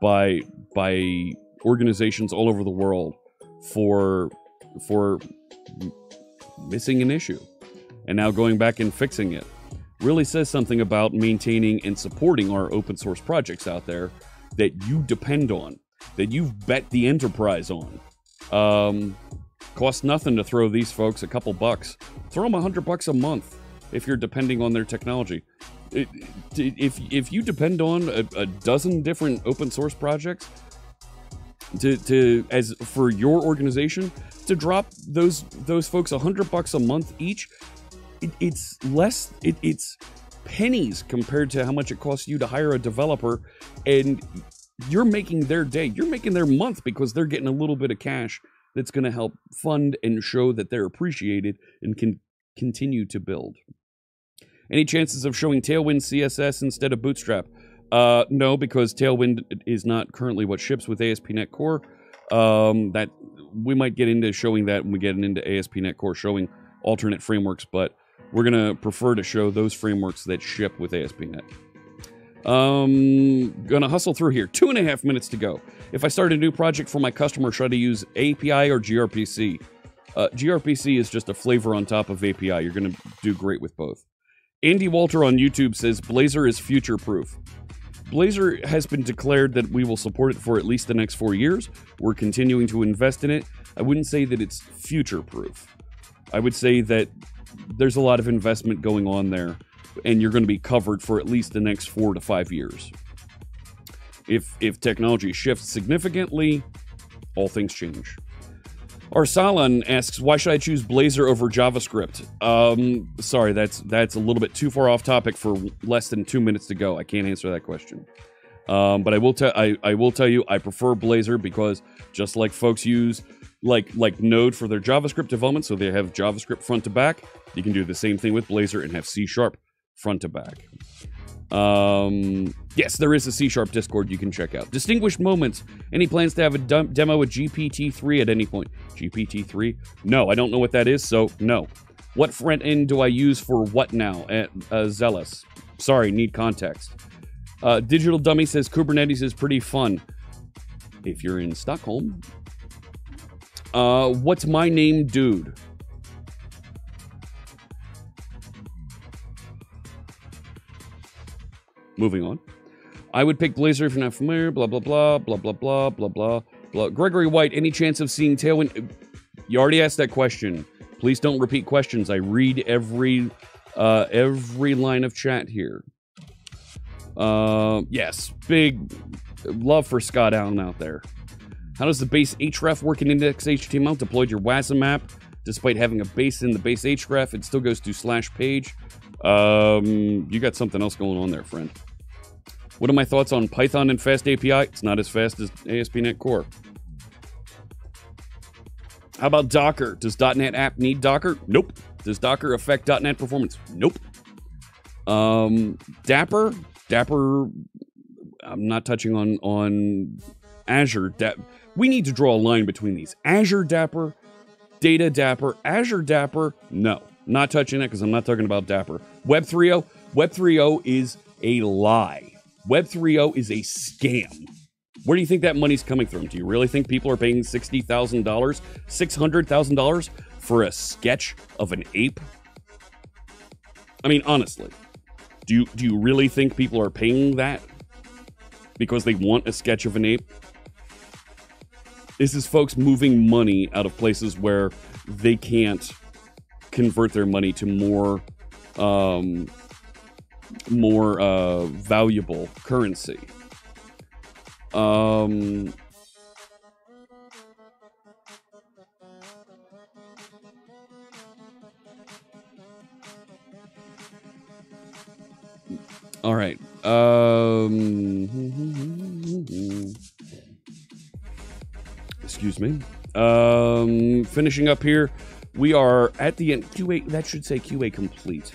by by organizations all over the world for for missing an issue and now going back and fixing it really says something about maintaining and supporting our open source projects out there that you depend on, that you've bet the enterprise on. Um, costs nothing to throw these folks a couple bucks. Throw them a hundred bucks a month if you're depending on their technology. If if you depend on a, a dozen different open source projects to, to as for your organization to drop those those folks a hundred bucks a month each it, it's less it, it's pennies compared to how much it costs you to hire a developer and you're making their day you're making their month because they're getting a little bit of cash that's going to help fund and show that they're appreciated and can continue to build. Any chances of showing tailwind css instead of bootstrap? Uh, no because tailwind is not currently what ships with aspnet core. Um, that we might get into showing that when we get into aspnet core showing alternate frameworks but we're going to prefer to show those frameworks that ship with ASP.NET. Um, gonna hustle through here. Two and a half minutes to go. If I start a new project for my customer, should I use API or gRPC? Uh, gRPC is just a flavor on top of API. You're gonna do great with both. Andy Walter on YouTube says Blazor is future proof. Blazor has been declared that we will support it for at least the next four years. We're continuing to invest in it. I wouldn't say that it's future proof. I would say that there's a lot of investment going on there, and you're going to be covered for at least the next four to five years. If if technology shifts significantly, all things change. Arsalan asks, "Why should I choose Blazor over JavaScript?" Um, sorry, that's that's a little bit too far off topic for less than two minutes to go. I can't answer that question. Um, but I will tell I, I will tell you I prefer Blazor because just like folks use like like Node for their JavaScript development, so they have JavaScript front to back. You can do the same thing with Blazor and have C Sharp front to back. Um, yes, there is a C Sharp Discord you can check out. Distinguished Moments. Any plans to have a demo with GPT-3 at any point? GPT-3? No, I don't know what that is, so no. What front end do I use for what now? At uh, Zealous. Sorry, need context. Uh, Digital Dummy says Kubernetes is pretty fun. If you're in Stockholm. Uh, what's my name, dude? Moving on. I would pick Blazor if you're not familiar. Blah, blah, blah, blah, blah, blah, blah, blah, blah. Gregory White, any chance of seeing Tailwind? You already asked that question. Please don't repeat questions. I read every uh, every line of chat here. Uh, yes, big love for Scott Allen out there. How does the base href work in index HTML? Deployed your WASM app. Despite having a base in the base href, it still goes to slash page. Um, you got something else going on there, friend. What are my thoughts on Python and Fast API? It's not as fast as ASP.NET Core. How about Docker? Does .NET app need Docker? Nope. Does Docker affect .NET performance? Nope. Um, Dapper? Dapr, I'm not touching on, on Azure. Da- we need to draw a line between these. Azure Dapr, Data Dapper, Azure Dapr, no. Not touching that because I'm not talking about Dapper. Web 3.0, Web 3.0 is a lie. Web 3.0 is a scam. Where do you think that money's coming from? Do you really think people are paying $60,000, $600,000 for a sketch of an ape? I mean, honestly, do you, do you really think people are paying that because they want a sketch of an ape? This is folks moving money out of places where they can't convert their money to more um, more uh, valuable currency. Um, all right. Um, excuse me. Um, finishing up here, we are at the end. QA, that should say QA complete.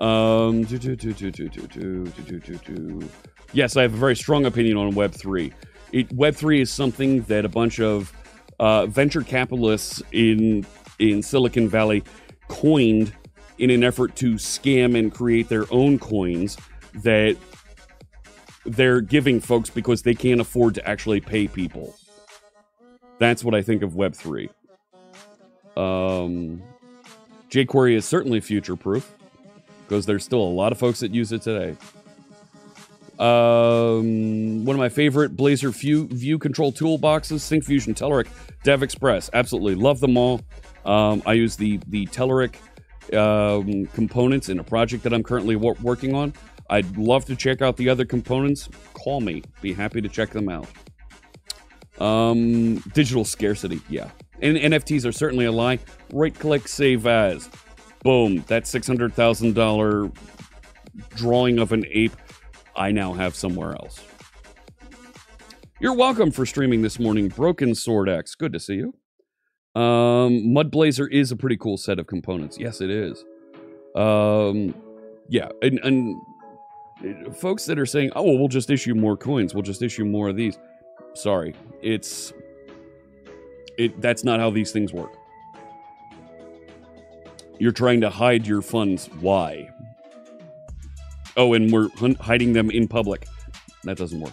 Um, do, do, do, do, do, do, do, do, do. Yes, I have a very strong opinion on Web3. it, Web3 is something that a bunch of uh, venture capitalists in in Silicon Valley coined in an effort to scam and create their own coins that they're giving folks because they can't afford to actually pay people. That's what I think of Web3. Um, jQuery is certainly future proof because there's still a lot of folks that use it today. Um, one of my favorite Blazor view, view control toolboxes, Syncfusion, Telerik, DevExpress. Absolutely love them all. Um, I use the the Telerik um, components in a project that I'm currently wor- working on. I'd love to check out the other components. Call me. Be happy to check them out. Um, digital scarcity, yeah. And NFTs are certainly a lie. Right click, save as. Boom. That $600,000 drawing of an ape I now have somewhere else. You're welcome for streaming this morning, Broken Sword X. Good to see you. Um, Mud Blazor is a pretty cool set of components. Yes, it is. Um, yeah, and, and uh, folks that are saying, "Oh, well, we'll just issue more coins. We'll just issue more of these." Sorry, it's it. That's not how these things work. You're trying to hide your funds. Why? Oh, and we're hiding them in public. That doesn't work.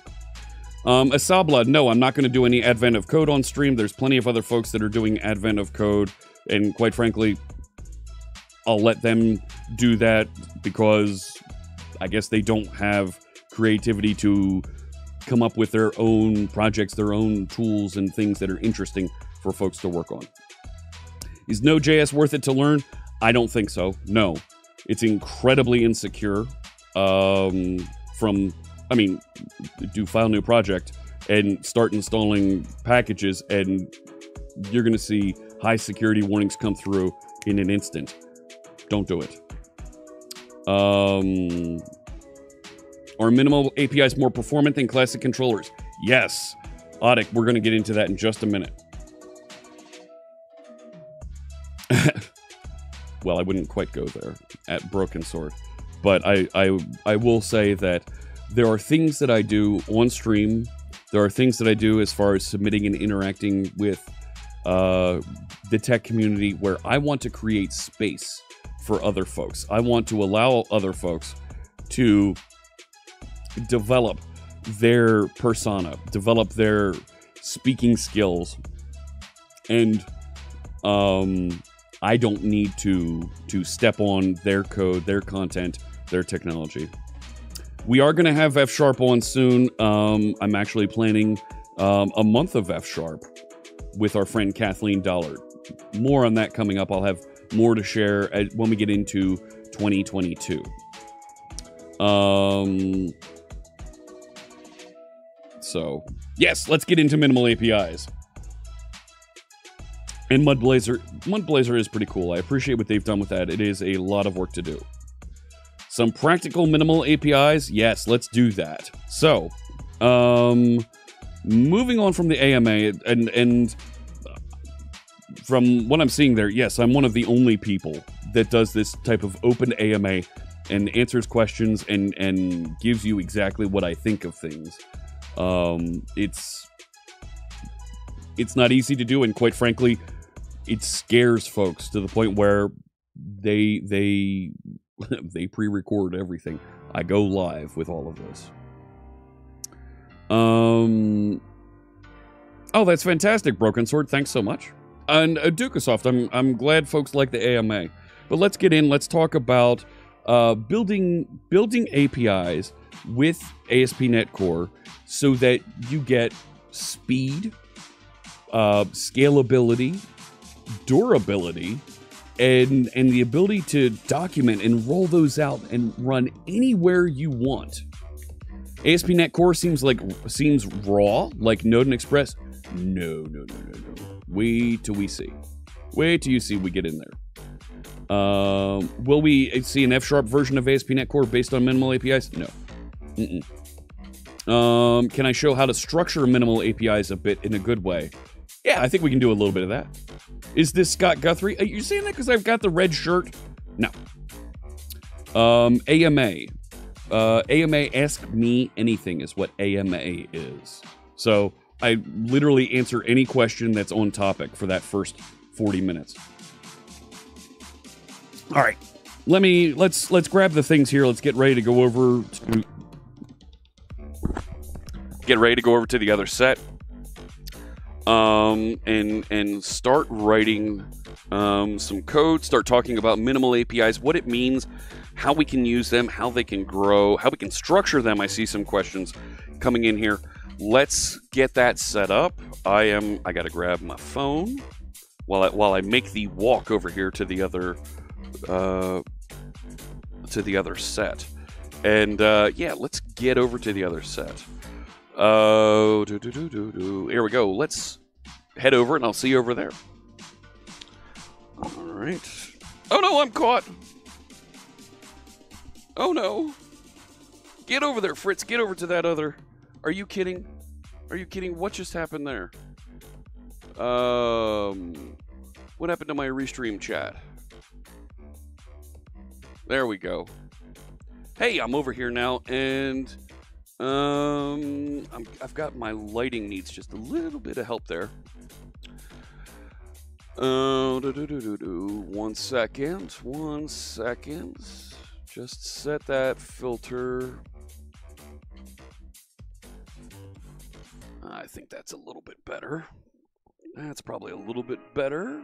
Um, Asabla, no, I'm not going to do any Advent of Code on stream. There's plenty of other folks that are doing Advent of Code, and quite frankly, I'll let them do that because I guess they don't have creativity to come up with their own projects, their own tools, and things that are interesting for folks to work on. Is Node.js worth it to learn? I don't think so. No. It's incredibly insecure. Um, from, I mean, do file new project and start installing packages, and you're going to see high security warnings come through in an instant. Don't do it. Um, are minimal APIs more performant than classic controllers? Yes. Audic, we're going to get into that in just a minute. well, I wouldn't quite go there at Broken Sword, but I, I, I will say that there are things that I do on stream. There are things that I do as far as submitting and interacting with uh, the tech community where I want to create space for other folks. I want to allow other folks to develop their persona, develop their speaking skills, and um, I don't need to to step on their code, their content, their technology. We are going to have F Sharp on soon. Um, I'm actually planning um, a month of F Sharp with our friend Kathleen Dollard. More on that coming up. I'll have more to share when we get into 2022. Um, so, yes, let's get into minimal APIs. And Mud Blazor, Mud Blazor is pretty cool. I appreciate what they've done with that. It is a lot of work to do. Some practical minimal APIs, yes, let's do that. So, um, moving on from the AMA, and and from what I'm seeing there, yes, I'm one of the only people that does this type of open AMA and answers questions and and gives you exactly what I think of things. Um, it's it's not easy to do, and quite frankly, it scares folks to the point where they they they pre-record everything. I go live with all of this. Um. Oh, that's fantastic, Broken Sword. Thanks so much and uh, Dukasoft, I'm I'm glad folks like the AMA. But let's get in. Let's talk about uh, building building APIs with ASP.NET Core so that you get speed, uh, scalability, durability, and and the ability to document and roll those out and run anywhere you want. ASP.NET Core seems like seems raw, like Node and Express. No, no, no, no, no. Wait till we see. Wait till you see we get in there. Um, will we see an F sharp version of ASP.NET Core based on minimal APIs? No. Mm-mm. Um, can I show how to structure minimal APIs a bit in a good way? Yeah, I think we can do a little bit of that. Is this Scott Guthrie? Are you seeing that because I've got the red shirt? No. Um, AMA. Uh, AMA Ask Me Anything is what AMA is. So I literally answer any question that's on topic for that first 40 minutes. All right. Let me let's let's grab the things here. Let's get ready to go over to get ready to go over to the other set. Um and and start writing um, some code, start talking about minimal APIs, what it means, how we can use them, how they can grow, how we can structure them. I see some questions coming in here. Let's get that set up. I am. I got to grab my phone while I while I make the walk over here to the other uh, to the other set. And uh, yeah, let's get over to the other set. Uh, do, do, do, do, do. Here we go. Let's head over, and I'll see you over there. All right. Oh no, I'm caught. Oh no. Get over there, Fritz. Get over to that other. Are you kidding? Are you kidding? What just happened there? Um, what happened to my restream chat? There we go. Hey, I'm over here now, and um, i have got my lighting needs just a little bit of help there. Uh, One second. One second. Just set that filter. I think that's a little bit better. That's probably a little bit better.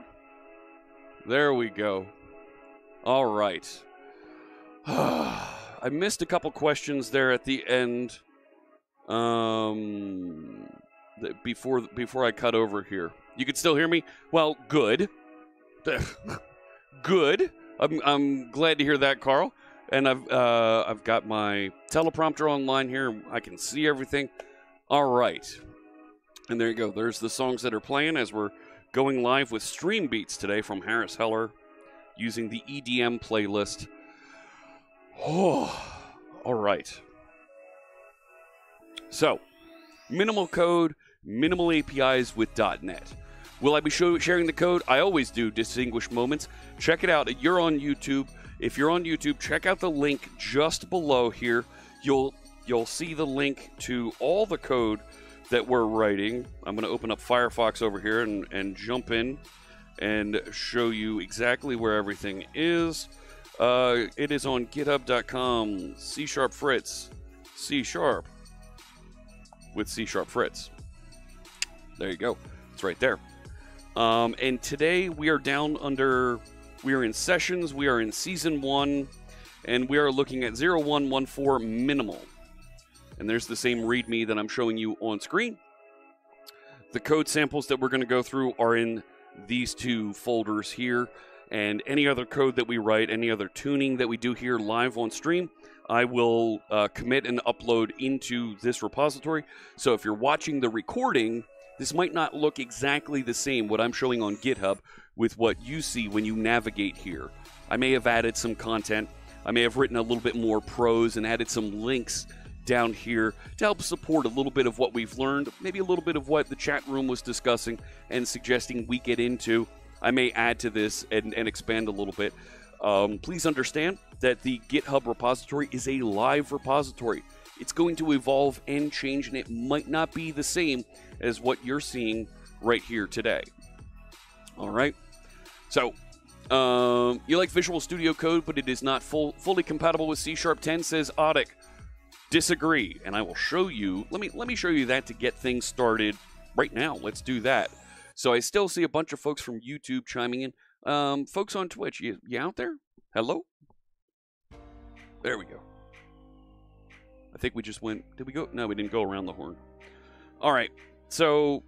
There we go. All right. I missed a couple questions there at the end. Um, before before I cut over here. You can still hear me? Well, good. good. I'm, I'm glad to hear that, Carl. And I've uh, I've got my teleprompter online here. I can see everything. All right. And there you go. There's the songs that are playing as we're going live with Stream Beats today from Harris Heller using the EDM playlist. Oh, all right. So, minimal code, minimal APIs with .NET. Will I be show, sharing the code? I always do, Distinguished Moments. Check it out. You're on YouTube. If you're on YouTube, check out the link just below here. You'll you'll see the link to all the code that we're writing. I'm going to open up Firefox over here and, and jump in and show you exactly where everything is. Uh, it is on github.com, C Sharp Fritz, C Sharp with C Sharp Fritz. There you go. It's right there. Um, and today we are down under, we are in sessions, we are in season one, and we are looking at 0114 minimal. And there's the same README that I'm showing you on screen. The code samples that we're going to go through are in these two folders here. And any other code that we write, any other tuning that we do here live on stream, I will uh, commit and upload into this repository. So if you're watching the recording, this might not look exactly the same, what I'm showing on GitHub, with what you see when you navigate here. I may have added some content. I may have written a little bit more prose and added some links down here to help support a little bit of what we've learned, maybe a little bit of what the chat room was discussing and suggesting we get into. I may add to this and, and expand a little bit. Um, please understand that the GitHub repository is a live repository. It's going to evolve and change, and it might not be the same as what you're seeing right here today. All right. So, um, you like Visual Studio Code, but it is not full, fully compatible with C Sharp 10, says Audic. Disagree, and I will show you. Let me let me show you that to get things started right now. Let's do that. So I still see a bunch of folks from YouTube chiming in. Um, folks on Twitch, you, you out there? Hello? There we go. I think we just went. Did we go? No, we didn't go around the horn. All right. So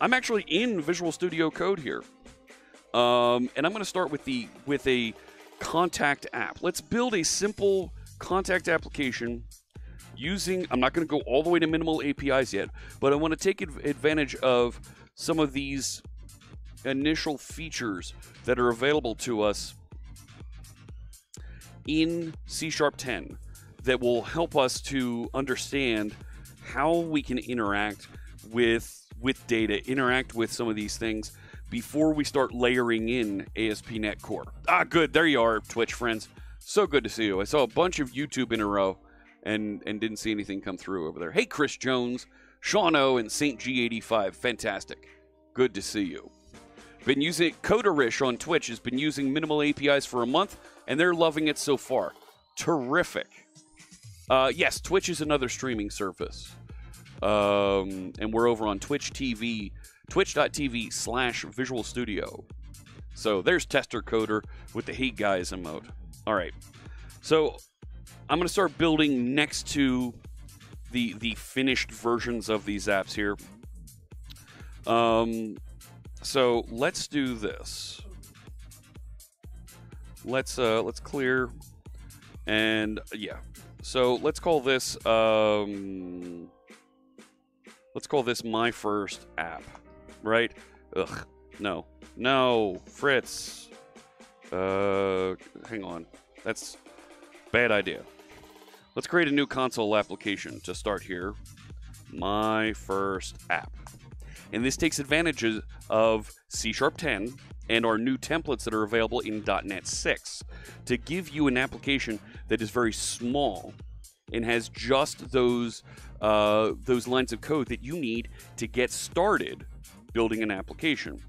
I'm actually in Visual Studio Code here. Um, and I'm going to start with the with a contact app. Let's build a simple contact application using I'm not going to go all the way to minimal APIs yet, but I want to take advantage of some of these initial features that are available to us in C Sharp 10 that will help us to understand how we can interact with with data, interact with some of these things before we start layering in ASP.NET Core. Ah, good. There you are, Twitch friends. So good to see you. I saw a bunch of YouTube in a row and and didn't see anything come through over there. Hey, Chris Jones, Sean O and Saint G85, fantastic. Good to see you. Been using Coderish on Twitch has been using minimal APIs for a month, and they're loving it so far. Terrific. Uh, yes, Twitch is another streaming service. Um, and we're over on Twitch TV, twitch.tv slash Visual Studio. So there's Tester Coder with the Hey Guys emote. All right. So I'm going to start building next to the the finished versions of these apps here. Um, so let's do this. Let's uh, let's clear, and yeah. So let's call this um, let's call this my first app, right? Ugh, no, no, Fritz. Uh, hang on, that's bad idea. Let's create a new console application to start here. My first app. And this takes advantage of C Sharp 10 and our new templates that are available in .NET 6 to give you an application that is very small and has just those uh, those lines of code that you need to get started building an application.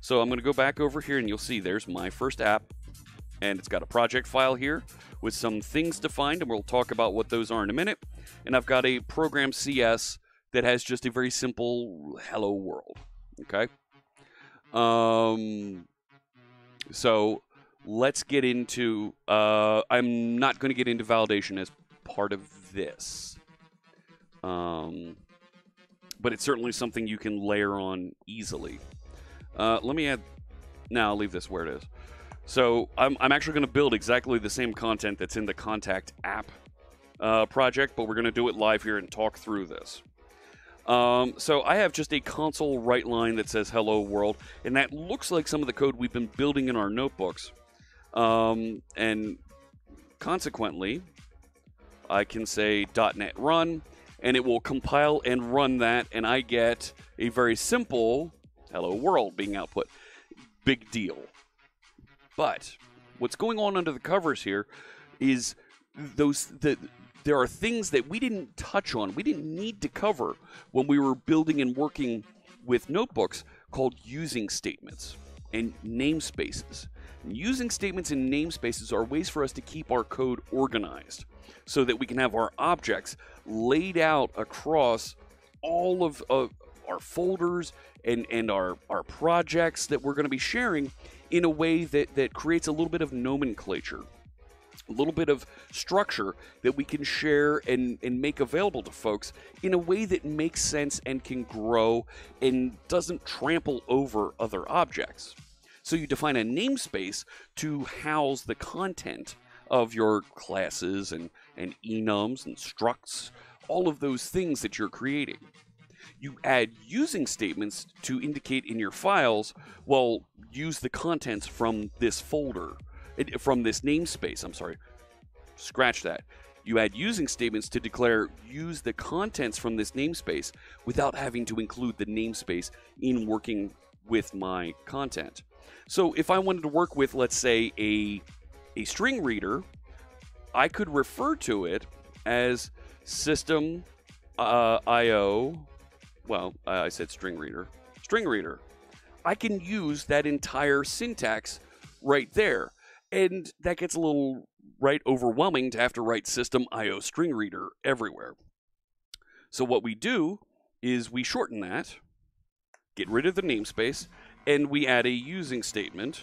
So I'm going to go back over here and you'll see there's my first app and it's got a project file here with some things defined, and we'll talk about what those are in a minute. And I've got a program CS that has just a very simple hello world. Okay. Um, so let's get into. Uh, I'm not going to get into validation as part of this. Um, but it's certainly something you can layer on easily. Uh, let me add. Now I'll leave this where it is. So I'm, I'm actually going to build exactly the same content that's in the Contact app uh, project, but we're going to do it live here and talk through this. Um, so I have just a console write line that says hello world, and that looks like some of the code we've been building in our notebooks. Um, and consequently, I can say .NET run, and it will compile and run that, and I get a very simple hello world being output. Big deal. But what's going on under the covers here is those the there are things that we didn't touch on, we didn't need to cover when we were building and working with notebooks called using statements and namespaces. using statements and namespaces are ways for us to keep our code organized so that we can have our objects laid out across all of uh, our folders and, and our, our projects that we're going to be sharing in a way that, that creates a little bit of nomenclature, a little bit of structure that we can share and, and make available to folks in a way that makes sense and can grow and doesn't trample over other objects. So you define a namespace to house the content of your classes and, and enums and structs, all of those things that you're creating you add using statements to indicate in your files, well, use the contents from this folder, from this namespace. I'm sorry. Scratch that. You add using statements to declare use the contents from this namespace without having to include the namespace in working with my content. So if I wanted to work with, let's say, a, a string reader, I could refer to it as system uh, IO well, I said string reader, string reader. I can use that entire syntax right there. And that gets a little right overwhelming to have to write system IO string reader everywhere. So what we do is we shorten that, get rid of the namespace, and we add a using statement.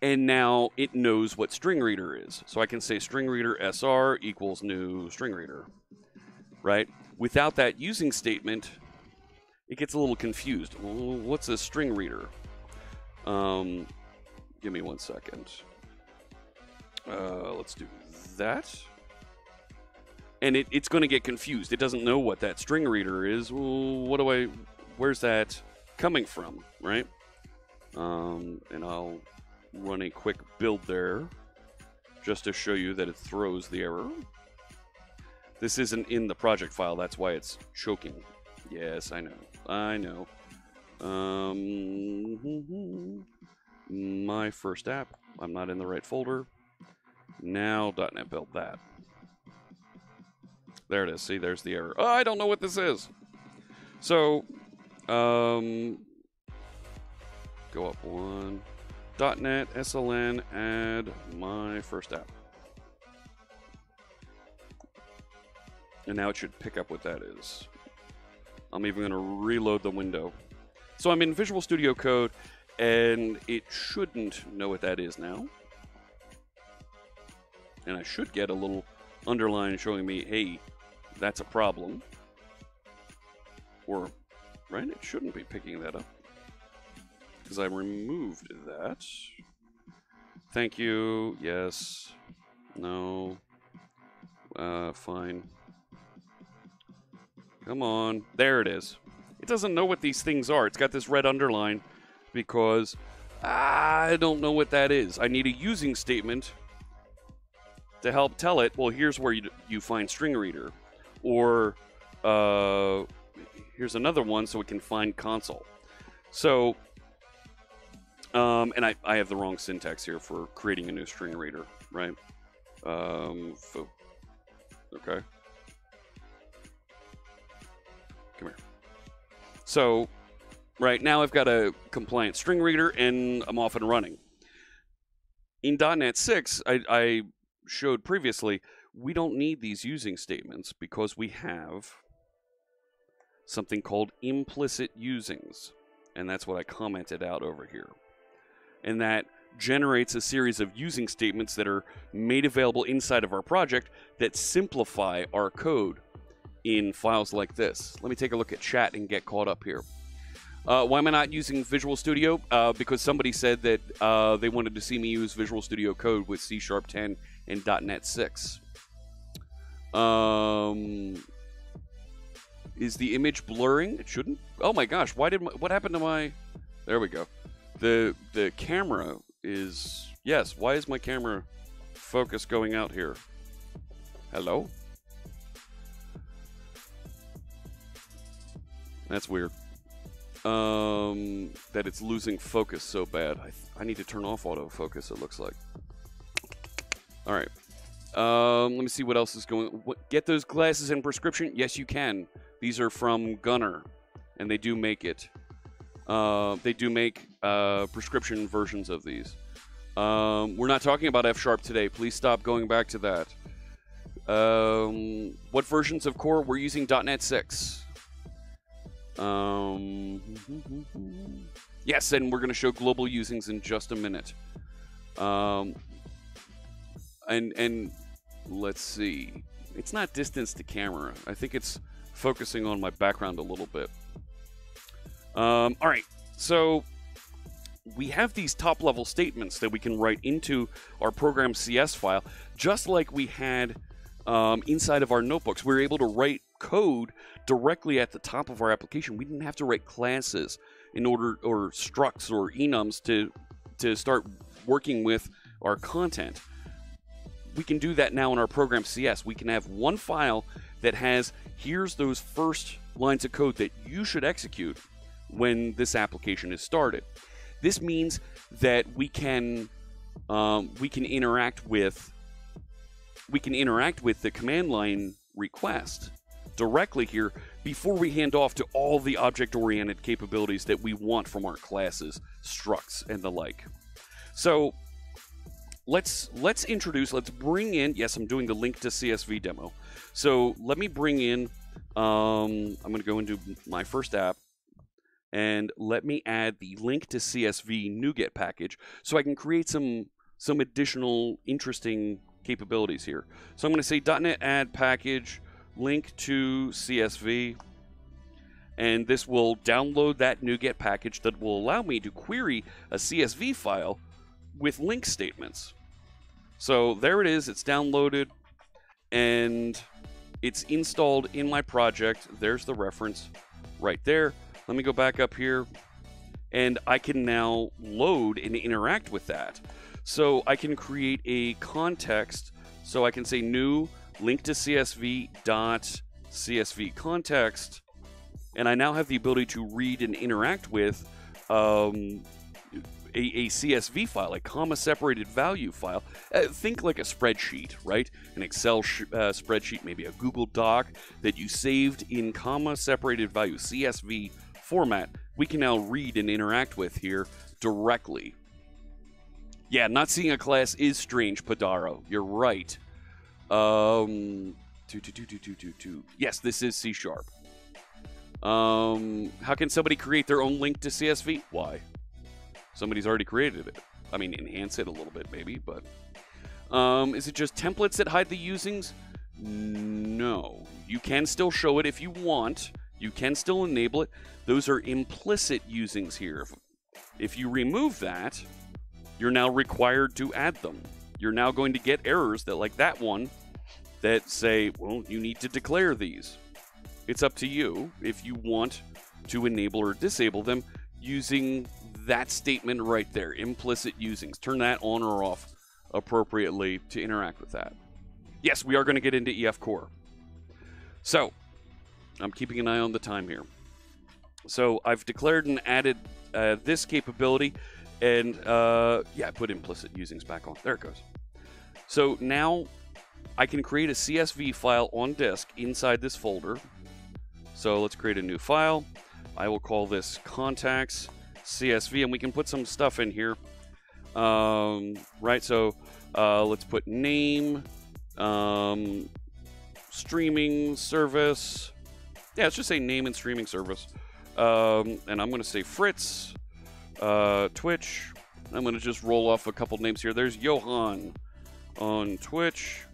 And now it knows what string reader is. So I can say string reader SR equals new string reader, right? Without that using statement, it gets a little confused. What's a string reader? Um, give me one second. Uh, let's do that. And it, it's going to get confused. It doesn't know what that string reader is. What do I, where's that coming from, right? Um, and I'll run a quick build there just to show you that it throws the error. This isn't in the project file, that's why it's choking. Yes, I know. I know. Um, my first app. I'm not in the right folder. Now .NET build that. There it is. See, there's the error. Oh, I don't know what this is. So, um, go up one. .NET SLN add my first app. And now it should pick up what that is. I'm even going to reload the window. So I'm in Visual Studio Code, and it shouldn't know what that is now. And I should get a little underline showing me, hey, that's a problem. Or, right? It shouldn't be picking that up. Because I removed that. Thank you. Yes. No. Uh, fine. Come on. There it is. It doesn't know what these things are. It's got this red underline because I don't know what that is. I need a using statement to help tell it, well, here's where you, you find string reader. Or uh, here's another one so it can find console. So, um, and I, I have the wrong syntax here for creating a new string reader, right? Um, okay. So, right now I've got a compliant string reader and I'm off and running. In .NET 6, I, I showed previously, we don't need these using statements because we have something called implicit usings. And that's what I commented out over here. And that generates a series of using statements that are made available inside of our project that simplify our code in files like this. Let me take a look at chat and get caught up here. Uh, why am I not using Visual Studio? Uh, because somebody said that uh, they wanted to see me use Visual Studio Code with C Sharp 10 and .NET 6. Um, is the image blurring? It shouldn't. Oh my gosh! Why did my, what happened to my? There we go. The the camera is yes. Why is my camera focus going out here? Hello. That's weird. Um, that it's losing focus so bad. I, I need to turn off autofocus, it looks like. All right. Um, let me see what else is going Get those glasses in prescription? Yes, you can. These are from Gunnar, and they do make it. Uh, they do make uh, prescription versions of these. Um, we're not talking about F Sharp today. Please stop going back to that. Um, what versions of Core? We're using .NET 6. Um, yes, and we're going to show global usings in just a minute. Um, and and let's see, it's not distance to camera. I think it's focusing on my background a little bit. Um, all right, so we have these top level statements that we can write into our program CS file, just like we had um, inside of our notebooks. We are able to write code directly at the top of our application. We didn't have to write classes in order or structs or enums to to start working with our content. We can do that now in our program CS. We can have one file that has here's those first lines of code that you should execute when this application is started. This means that we can um, we can interact with we can interact with the command line request directly here before we hand off to all the object-oriented capabilities that we want from our classes, structs, and the like. So let's let's introduce, let's bring in, yes, I'm doing the LINQ to CSV demo. So let me bring in, um, I'm going to go into my first app, and let me add the LINQ to CSV NuGet package so I can create some some additional interesting capabilities here. So I'm going to say .NET add package LINQ to CSV, and this will download that NuGet package that will allow me to query a CSV file with LINQ statements. So there it is, it's downloaded, and it's installed in my project. There's the reference right there. Let me go back up here, and I can now load and interact with that. So I can create a context. So I can say new LINQ to CSV dot CSV context, and I now have the ability to read and interact with um, a, a CSV file, a comma separated value file. Uh, think like a spreadsheet, right? An Excel uh, spreadsheet, maybe a Google Doc that you saved in comma separated value, CSV format, we can now read and interact with here directly. Yeah, not seeing a class is strange, Padaro. You're right. Um, two, two, two, two, two, two, two. Yes, this is C sharp. Um, how can somebody create their own LINQ to CSV? Why? Somebody's already created it. I mean, enhance it a little bit, maybe, but. Um, is it just templates that hide the usings? No. You can still show it if you want. You can still enable it. Those are implicit usings here. If, if you remove that, you're now required to add them. You're now going to get errors that, like that one, that say, well, you need to declare these. It's up to you if you want to enable or disable them using that statement right there, implicit usings. Turn that on or off appropriately to interact with that. Yes, we are going to get into EF Core. So, I'm keeping an eye on the time here. So, I've declared and added uh, this capability, and uh, yeah, I put implicit usings back on. There it goes. So now I can create a CSV file on disk inside this folder. So let's create a new file. I will call this contacts CSV, and we can put some stuff in here. Um, right, so uh, let's put name, um, streaming service. Yeah, let's just say name and streaming service. Um, and I'm going to say Fritz, uh, Twitch. I'm going to just roll off a couple names here. There's Johan on Twitch.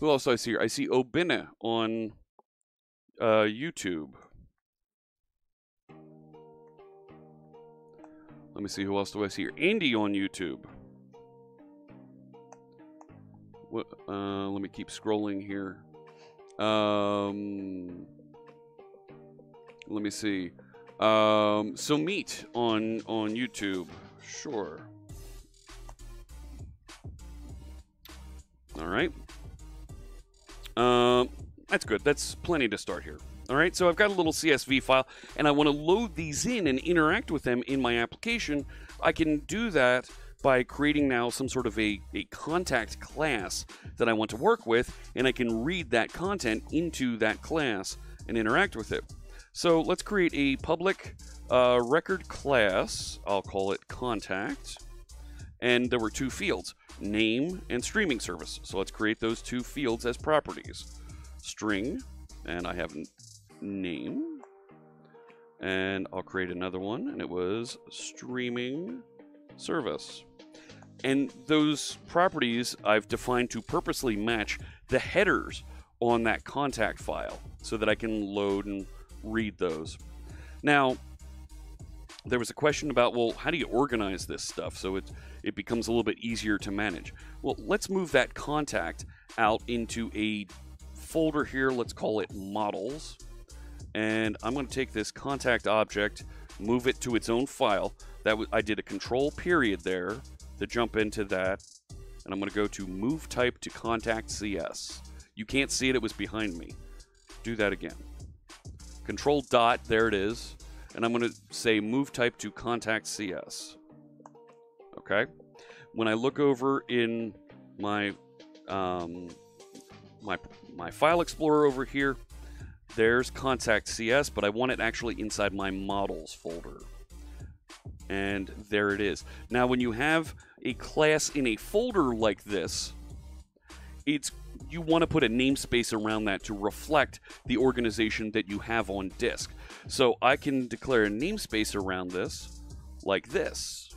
Who else do I see here? I see Obina on uh, YouTube. Let me see who else do I see here. Andy on YouTube. What, uh, let me keep scrolling here. Um, let me see. Um, Sumit on on YouTube. Sure. All right. Um, that's good. That's plenty to start here. All right, so I've got a little CSV file and I want to load these in and interact with them in my application. I can do that by creating now some sort of a, a contact class that I want to work with, and I can read that content into that class and interact with it. So let's create a public uh, record class. I'll call it contact. And there were two fields, name and streaming service. So let's create those two fields as properties. String, and I have name. And I'll create another one, and it was streaming service. And those properties I've defined to purposely match the headers on that contact file so that I can load and read those. Now, there was a question about, well, how do you organize this stuff so it, it becomes a little bit easier to manage? Well, let's move that contact out into a folder here. Let's call it models. And I'm going to take this contact object, move it to its own file. That I did a control period there to jump into that. And I'm going to go to move type to contact CS. You can't see it, it was behind me. Do that again. Control dot, there it is. And I'm going to say move type to contact CS. Okay. When I look over in my um, my my file explorer over here, there's contact CS, but I want it actually inside my models folder. And there it is. Now, when you have a class in a folder like this, it's you want to put a namespace around that to reflect the organization that you have on disk. So I can declare a namespace around this like this.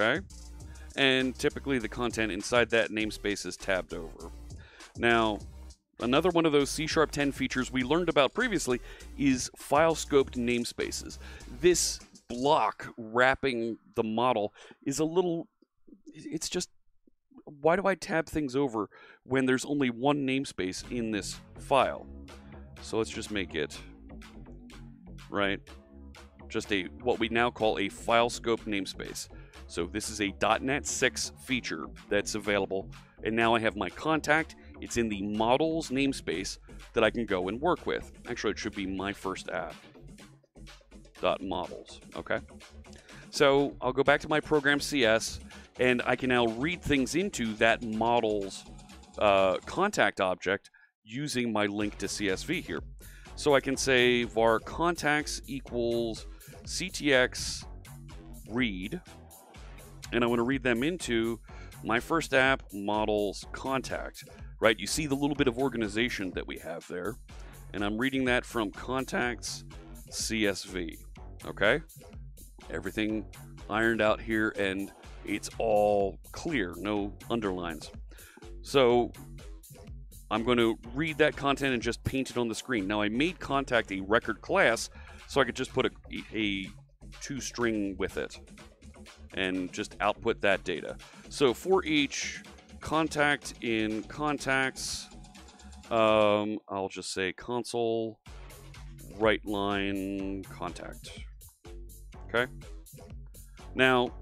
Okay? And typically the content inside that namespace is tabbed over. Now, another one of those C Sharp 10 features we learned about previously is file scoped namespaces. This block wrapping the model is a little it's just why do I tab things over when there's only one namespace in this file? So let's just make it, right, just a what we now call a file scope namespace. So this is a .NET 6 feature that's available, and now I have my contact. It's in the models namespace that I can go and work with. Actually, it should be my first app. dot models. Okay. So I'll go back to my program CS, and I can now read things into that model's uh, contact object using my LINQ to CSV here. So I can say var contacts equals ctx read, and I want to read them into my first app models contact. Right, you see the little bit of organization that we have there, and I'm reading that from contacts CSV. Okay, everything ironed out here, and it's all clear, no underlines. So I'm going to read that content and just paint it on the screen. Now I made contact a record class, so I could just put a, a to string with it and just output that data. So for each contact in contacts, um, I'll just say console write line contact. Okay. Now,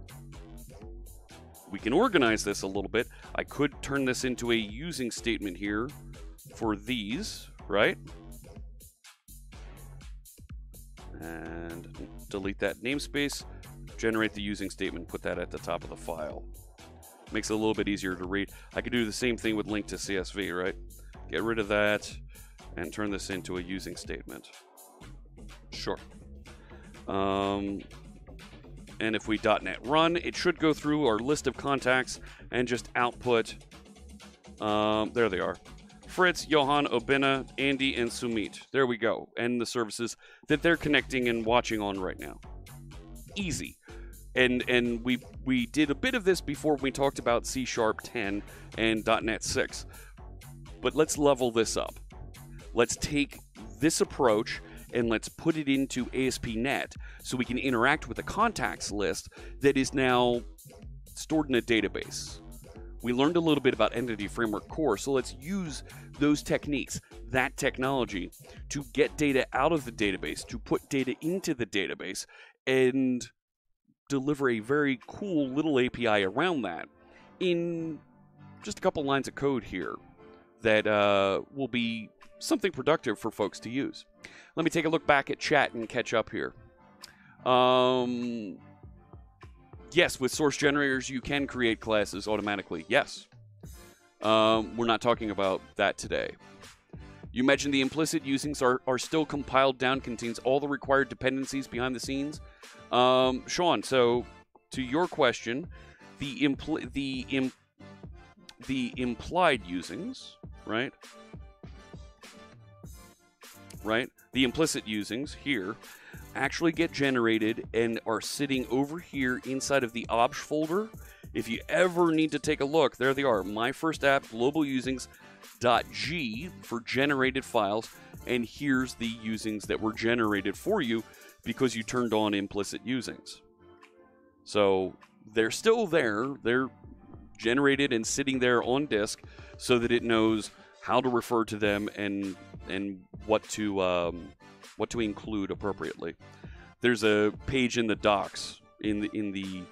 we can organize this a little bit. I could turn this into a using statement here for these, right? And delete that namespace, generate the using statement, put that at the top of the file. Makes it a little bit easier to read. I could do the same thing with LINQ to CSV, right? Get rid of that and turn this into a using statement. Sure. Um, and if we .NET run, it should go through our list of contacts and just output. Um, there they are. Fritz, Johan, Obina, Andy, and Sumit. There we go. And the services that they're connecting and watching on right now. Easy. And and we we did a bit of this before we talked about C Sharp 10 and .NET 6. But let's level this up. Let's take this approach and let's put it into ASP.NET so we can interact with a contacts list that is now stored in a database. We learned a little bit about Entity Framework Core, so let's use those techniques, that technology, to get data out of the database, to put data into the database, and deliver a very cool little API around that in just a couple lines of code here that uh, will be something productive for folks to use. Let me take a look back at chat and catch up here. Um, yes, with source generators, you can create classes automatically. Yes. Um, we're not talking about that today. You mentioned the implicit usings are, are still compiled down, contains all the required dependencies behind the scenes. Um, Sean, so to your question, the impl- the Im- the implied usings, right? Right? The implicit usings here actually get generated and are sitting over here inside of the obj folder. If you ever need to take a look, there they are. My first app, global usings. dot .g for generated files, and here's the usings that were generated for you because you turned on implicit usings. So they're still there. They're generated and sitting there on disk so that it knows how to refer to them and and what to um, what to include appropriately. There's a page in the docs in the in the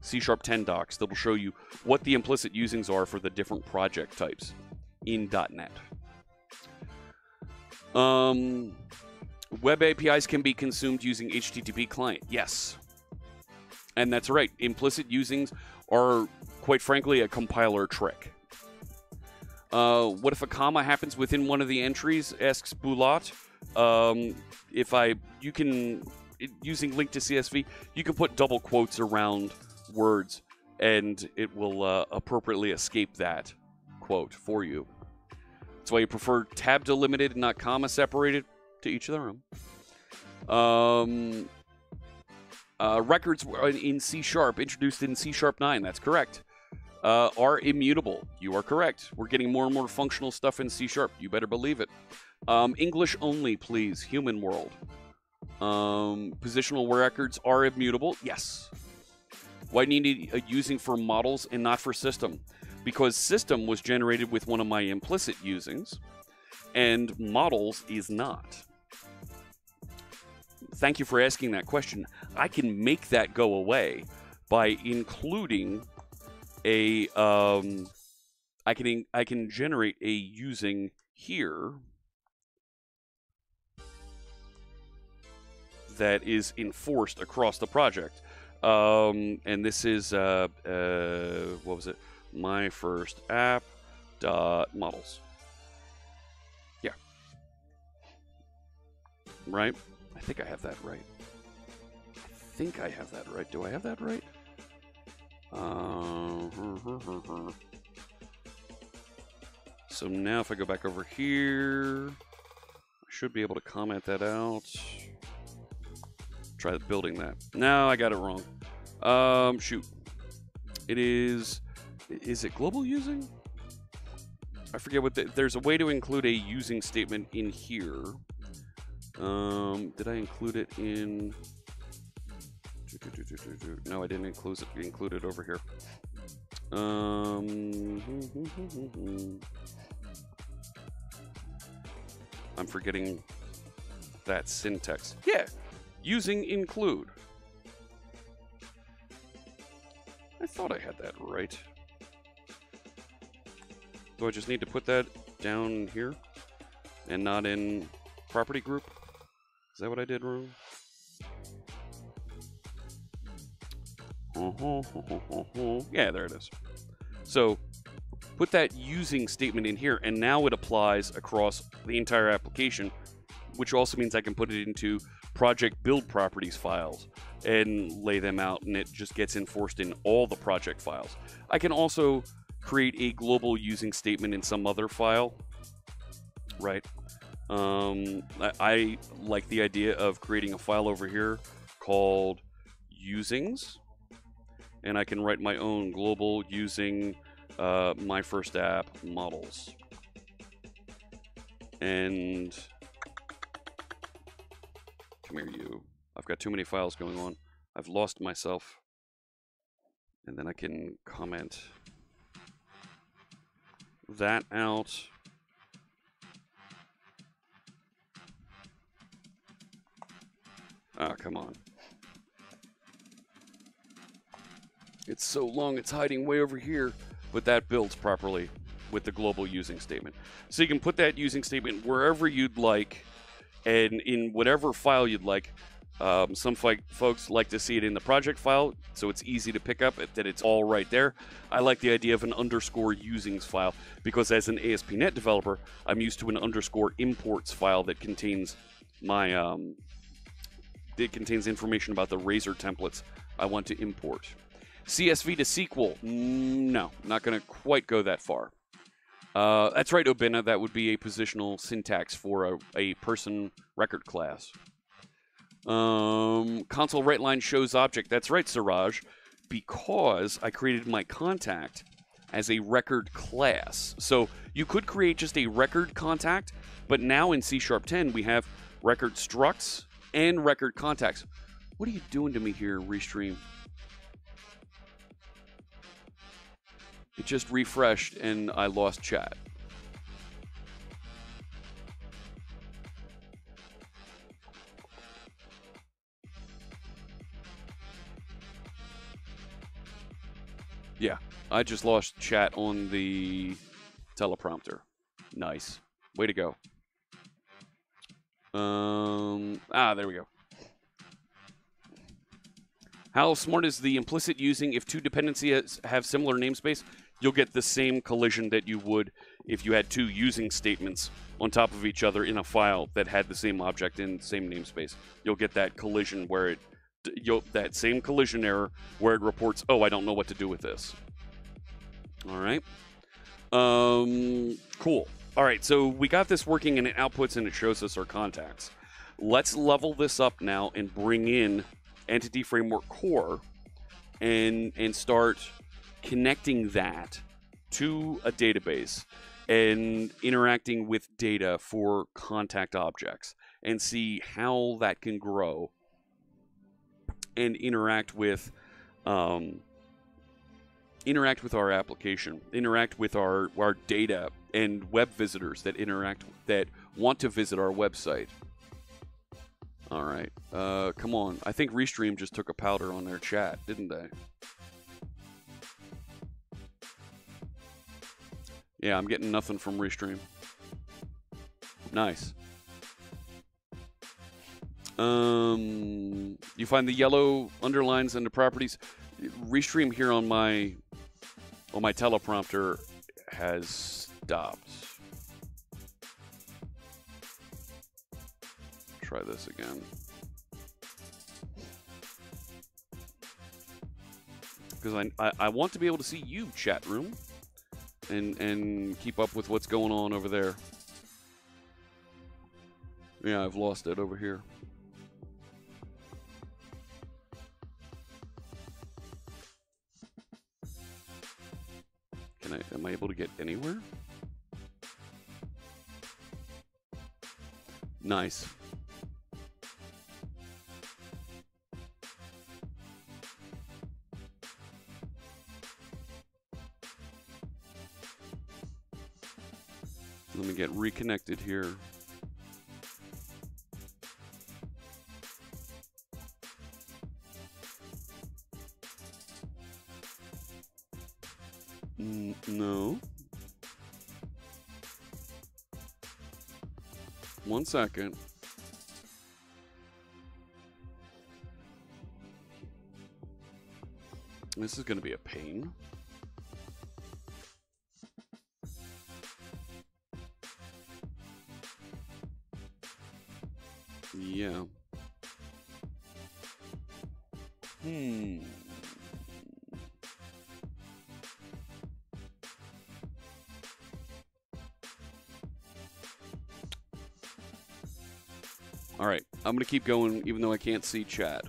C Sharp 10 docs that will show you what the implicit usings are for the different project types in .NET. Um, web APIs can be consumed using HTTP client. Yes. And that's right. Implicit usings are, quite frankly, a compiler trick. Uh, what if a comma happens within one of the entries? Asks Bulat. Um, if I, you can, using LINQ to CSV, you can put double quotes around words and it will uh, appropriately escape that quote for you. That's why you prefer tab delimited not comma separated to each of their own. Um, uh, records in C sharp, introduced in C sharp 9, that's correct, uh, are immutable. You are correct. We're getting more and more functional stuff in C sharp. You better believe it. Um, English only, please. Human world. Um, positional records are immutable. Yes. Why need a using for models and not for system? Because system was generated with one of my implicit usings, and models is not. Thank you for asking that question. I can make that go away by including a. Um, I can I can generate a using here that is enforced across the project. Um, and this is uh, uh, what was it? My first app dot models. Yeah. Right. I think I have that right. I think I have that right. Do I have that right? Uh, so now if I go back over here, I should be able to comment that out. Try building that. No, I got it wrong. Um, shoot. It is, is it global using? I forget what, the, there's a way to include a using statement in here. Um, did I include it in, no, I didn't include it, include it over here. Um, I'm forgetting that syntax. Yeah, using include. I thought I had that right. Do I just need to put that down here and not in property group? Is that what I did wrong? Mm-hmm. Yeah, there it is. So put that using statement in here, and now it applies across the entire application, which also means I can put it into project build properties files and lay them out, and it just gets enforced in all the project files. I can also create a global using statement in some other file, right? Um, I, I like the idea of creating a file over here called usings, and I can write my own global using uh, my first app models. And come here, you. I've got too many files going on. I've lost myself. And then I can comment that out. Ah, oh, come on. It's so long, it's hiding way over here, but that builds properly with the global using statement. So you can put that using statement wherever you'd like and in whatever file you'd like. Um, some folks like to see it in the project file, so it's easy to pick up that it's all right there. I like the idea of an underscore usings file because as an ASP.NET developer, I'm used to an underscore imports file that contains my um, it contains information about the Razor templates I want to import. CSV to SQL, no, not going to quite go that far. Uh, that's right, Obina. That would be a positional syntax for a, a person record class. Um, console write line shows object. That's right, Siraj. Because I created my contact as a record class. So you could create just a record contact, but now in C Sharp 10 we have record structs and record contacts. What are you doing to me here, Restream? It just refreshed and I lost chat. Yeah, I just lost chat on the teleprompter. Nice. Way to go. Um, ah, there we go. How smart is the implicit using if two dependencies have similar namespace? you'll get the same collision that you would if you had two using statements on top of each other in a file that had the same object in the same namespace. You'll get that collision where it you'll that same collision error where it reports, "Oh, I don't know what to do with this." All right. Um cool. All right, so we got this working and it outputs and it shows us our contacts. Let's level this up now and bring in Entity Framework Core and and start connecting that to a database and interacting with data for contact objects and see how that can grow and interact with um, interact with our application interact with our, our data and web visitors that interact that want to visit our website all right uh, come on i think restream just took a powder on their chat didn't they Yeah, I'm getting nothing from Restream. Nice. Um, you find the yellow underlines and the properties. Restream here on my on my teleprompter has stopped. Try this again. Because I, I, I want to be able to see you, chat room, and and keep up with what's going on over there. Yeah, I've lost it over here. Can I, am I able to get anywhere? Nice. Let me get reconnected here. Mm, no. One second. This is going to be a pain. Yeah. All right, I'm going to keep going even though I can't see chat.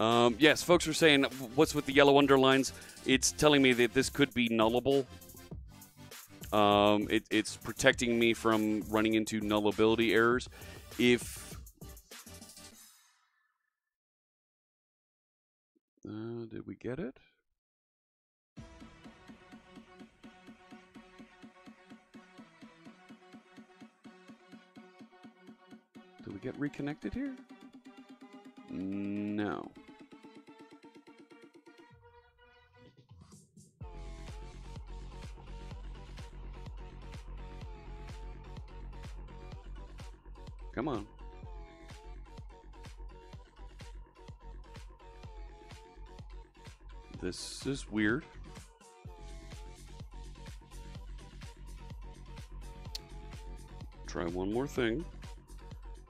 Um, yes, folks are saying, what's with the yellow underlines? It's telling me that this could be nullable. Um, it, it's protecting me from running into nullability errors. If uh, did we get it? Get reconnected here? No. Come on. This is weird. Try one more thing.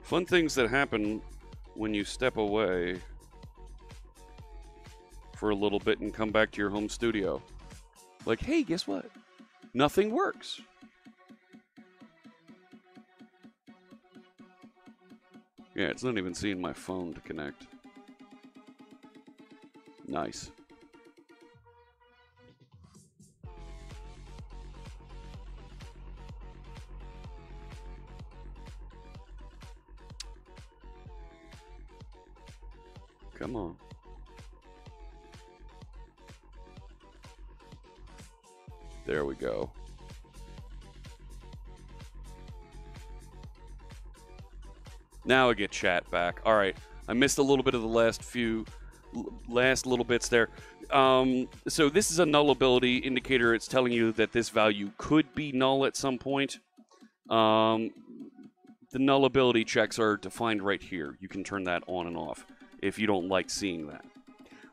Fun things that happen when you step away for a little bit and come back to your home studio. Like, hey, guess what? Nothing works. Yeah, it's not even seeing my phone to connect. Nice. Now I get chat back. All right. I missed a little bit of the last few, last little bits there. Um, so this is a nullability indicator. It's telling you that this value could be null at some point. Um, the nullability checks are defined right here. You can turn that on and off if you don't like seeing that.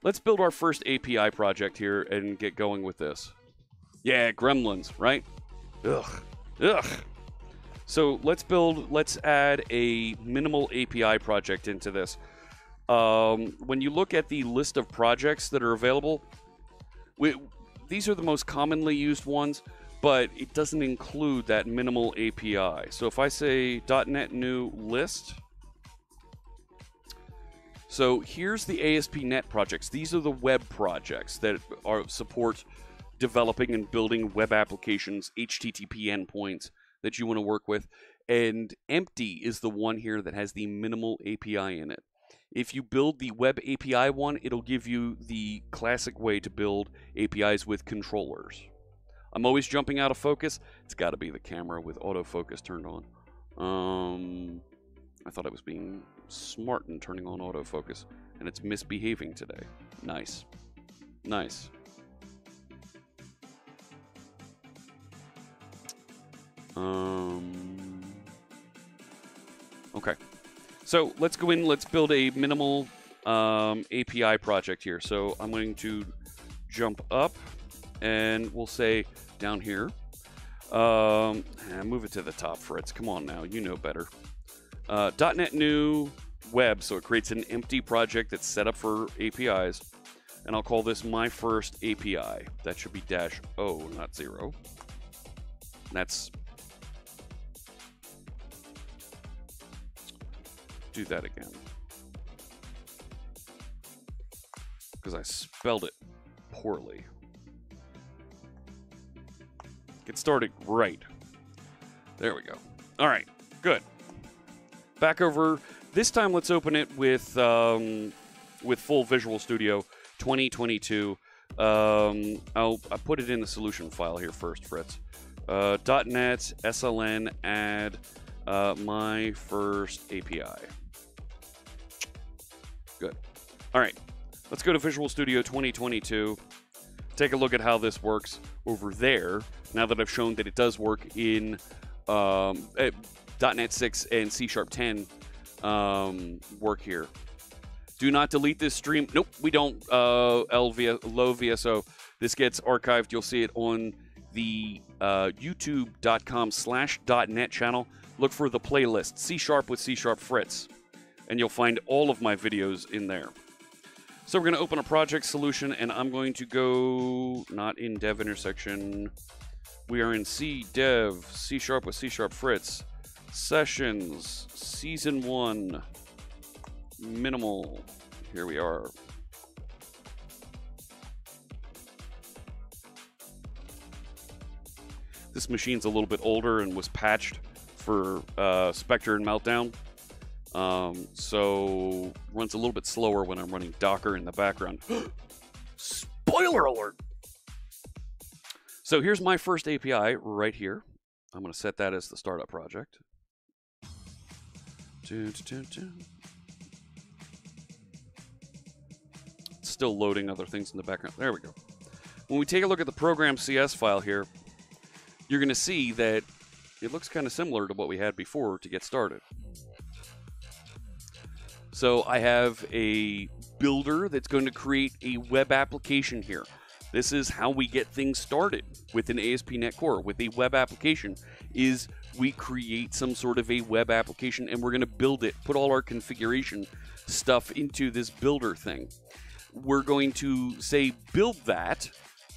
Let's build our first API project here and get going with this. Yeah, gremlins, right? Ugh. Ugh. So let's build, let's add a minimal API project into this. Um, when you look at the list of projects that are available, we, these are the most commonly used ones, but it doesn't include that minimal API. So if I say .NET new list, so here's the ASP.NET projects. These are the web projects that are support developing and building web applications, HTTP endpoints that you want to work with. And empty is the one here that has the minimal API in it. If you build the web API one, it'll give you the classic way to build APIs with controllers. I'm always jumping out of focus. It's got to be the camera with autofocus turned on. Um, I thought I was being smart in turning on autofocus, and it's misbehaving today. Nice. Nice. Um, Okay. So let's go in. Let's build a minimal um, API project here. So I'm going to jump up, and we'll say down here. Um, move it to the top, Fritz. Come on now, you know better. Uh, .NET New Web, so it creates an empty project that's set up for APIs, and I'll call this my first API. That should be dash O, not zero. And that's do that again. Because I spelled it poorly. Get started right. There we go. All right, good. Back over. This time, let's open it with um, with full Visual Studio 2022. Um, I'll I put it in the solution file here first, Fritz. Uh, .NET SLN add uh, my first API. Good. All right, let's go to Visual Studio 2022. Take a look at how this works over there. Now that I've shown that it does work in um, eh, .NET 6 and C Sharp 10 um, work here. Do not delete this stream. Nope, we don't. Uh, LV, low VSO. This gets archived. You'll see it on the uh, youtube.com slash .NET channel. Look for the playlist C Sharp with C Sharp Fritz, and you'll find all of my videos in there. So we're going to open a project solution, and I'm going to go not in dev intersection. We are in C dev, C sharp with C sharp Fritz. Sessions, season one, minimal. Here we are. This machine's a little bit older and was patched for uh, Spectre and Meltdown. Um, so runs a little bit slower when I'm running Docker in the background. Spoiler alert! So here's my first API right here. I'm going to set that as the startup project. Still loading other things in the background. There we go. When we take a look at the program CS file here, you're going to see that it looks kind of similar to what we had before to get started. So I have a builder that's going to create a web application here. This is how we get things started with an ASP.NET Core, with a web application, is we create some sort of a web application and we're going to build it, put all our configuration stuff into this builder thing. We're going to say build that,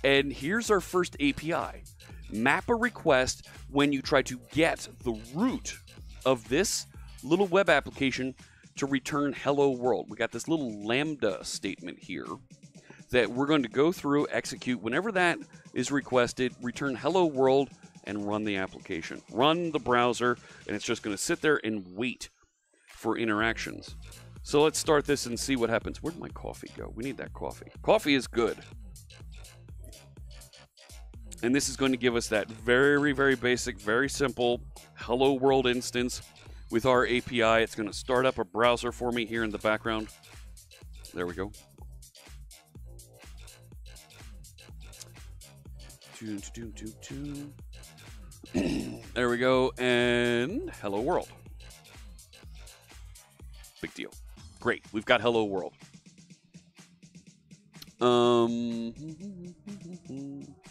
and here's our first API. Map a request when you try to get the root of this little web application to return hello world. We got this little lambda statement here that we're going to go through, execute whenever that is requested, return hello world, and run the application. Run the browser, and it's just going to sit there and wait for interactions. So let's start this and see what happens. Where'd my coffee go? We need that coffee. Coffee is good. And this is going to give us that very, very basic, very simple hello world instance with our API. It's going to start up a browser for me here in the background. There we go. there we go. And hello world. Big deal. Great. We've got hello world. Um,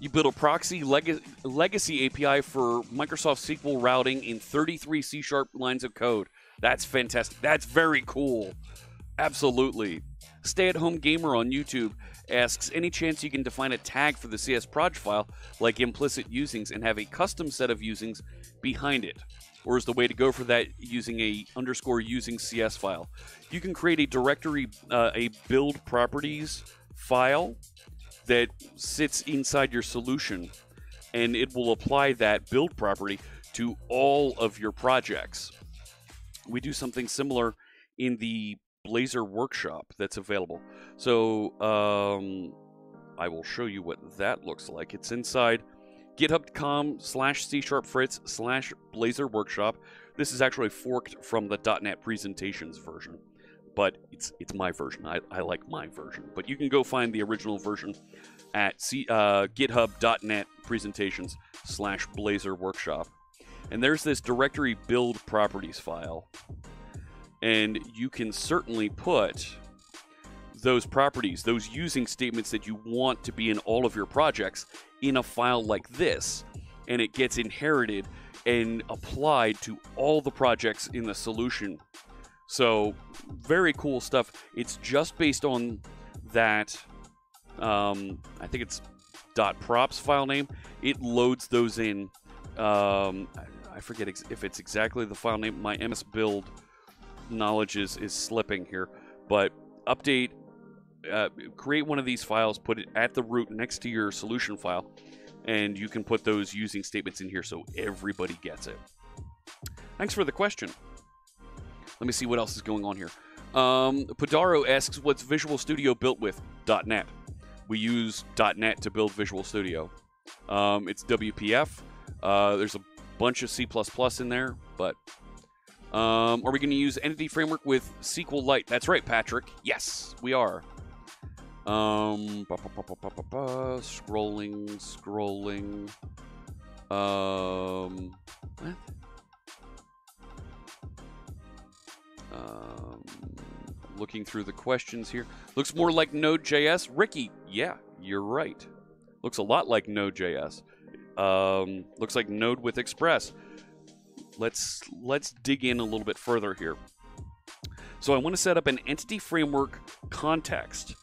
you build a proxy leg- legacy API for Microsoft SQL routing in 33 C sharp lines of code. That's fantastic. That's very cool. Absolutely. Stay at home gamer on YouTube asks any chance you can define a tag for the CS proj file like implicit usings and have a custom set of usings behind it or is the way to go for that using a underscore using cs file you can create a directory uh, a build properties file that sits inside your solution and it will apply that build property to all of your projects we do something similar in the Blazor workshop that's available. So um, I will show you what that looks like. It's inside github.com slash C sharp Fritz slash Blazor workshop. This is actually forked from the .NET presentations version, but it's it's my version. I, I like my version. But you can go find the original version at C, uh, github.net presentations slash Blazor workshop. and there's this directory build properties file. And you can certainly put those properties, those using statements that you want to be in all of your projects, in a file like this. And it gets inherited and applied to all the projects in the solution. So, very cool stuff. It's just based on that. Um, I think it's dot .props file name. It loads those in. Um, I forget if it's exactly the file name. My MS build knowledge is, is slipping here, but update, uh, create one of these files, put it at the root next to your solution file, and you can put those using statements in here so everybody gets it. Thanks for the question. Let me see what else is going on here. Um, Podaro asks, "What's Visual Studio built with?" .NET. We use .NET to build Visual Studio. Um, it's WPF. Uh, there's a bunch of C++ in there, but um, are we going to use Entity Framework with SQLite? That's right, Patrick. Yes, we are. Um, ba, ba, ba, scrolling, scrolling. Um? Um, looking through the questions here. Looks more like Node.js. Ricky, yeah, you're right. Looks a lot like Node.js. Um, looks like Node with Express. Let's let's dig in a little bit further here. So I want to set up an entity framework context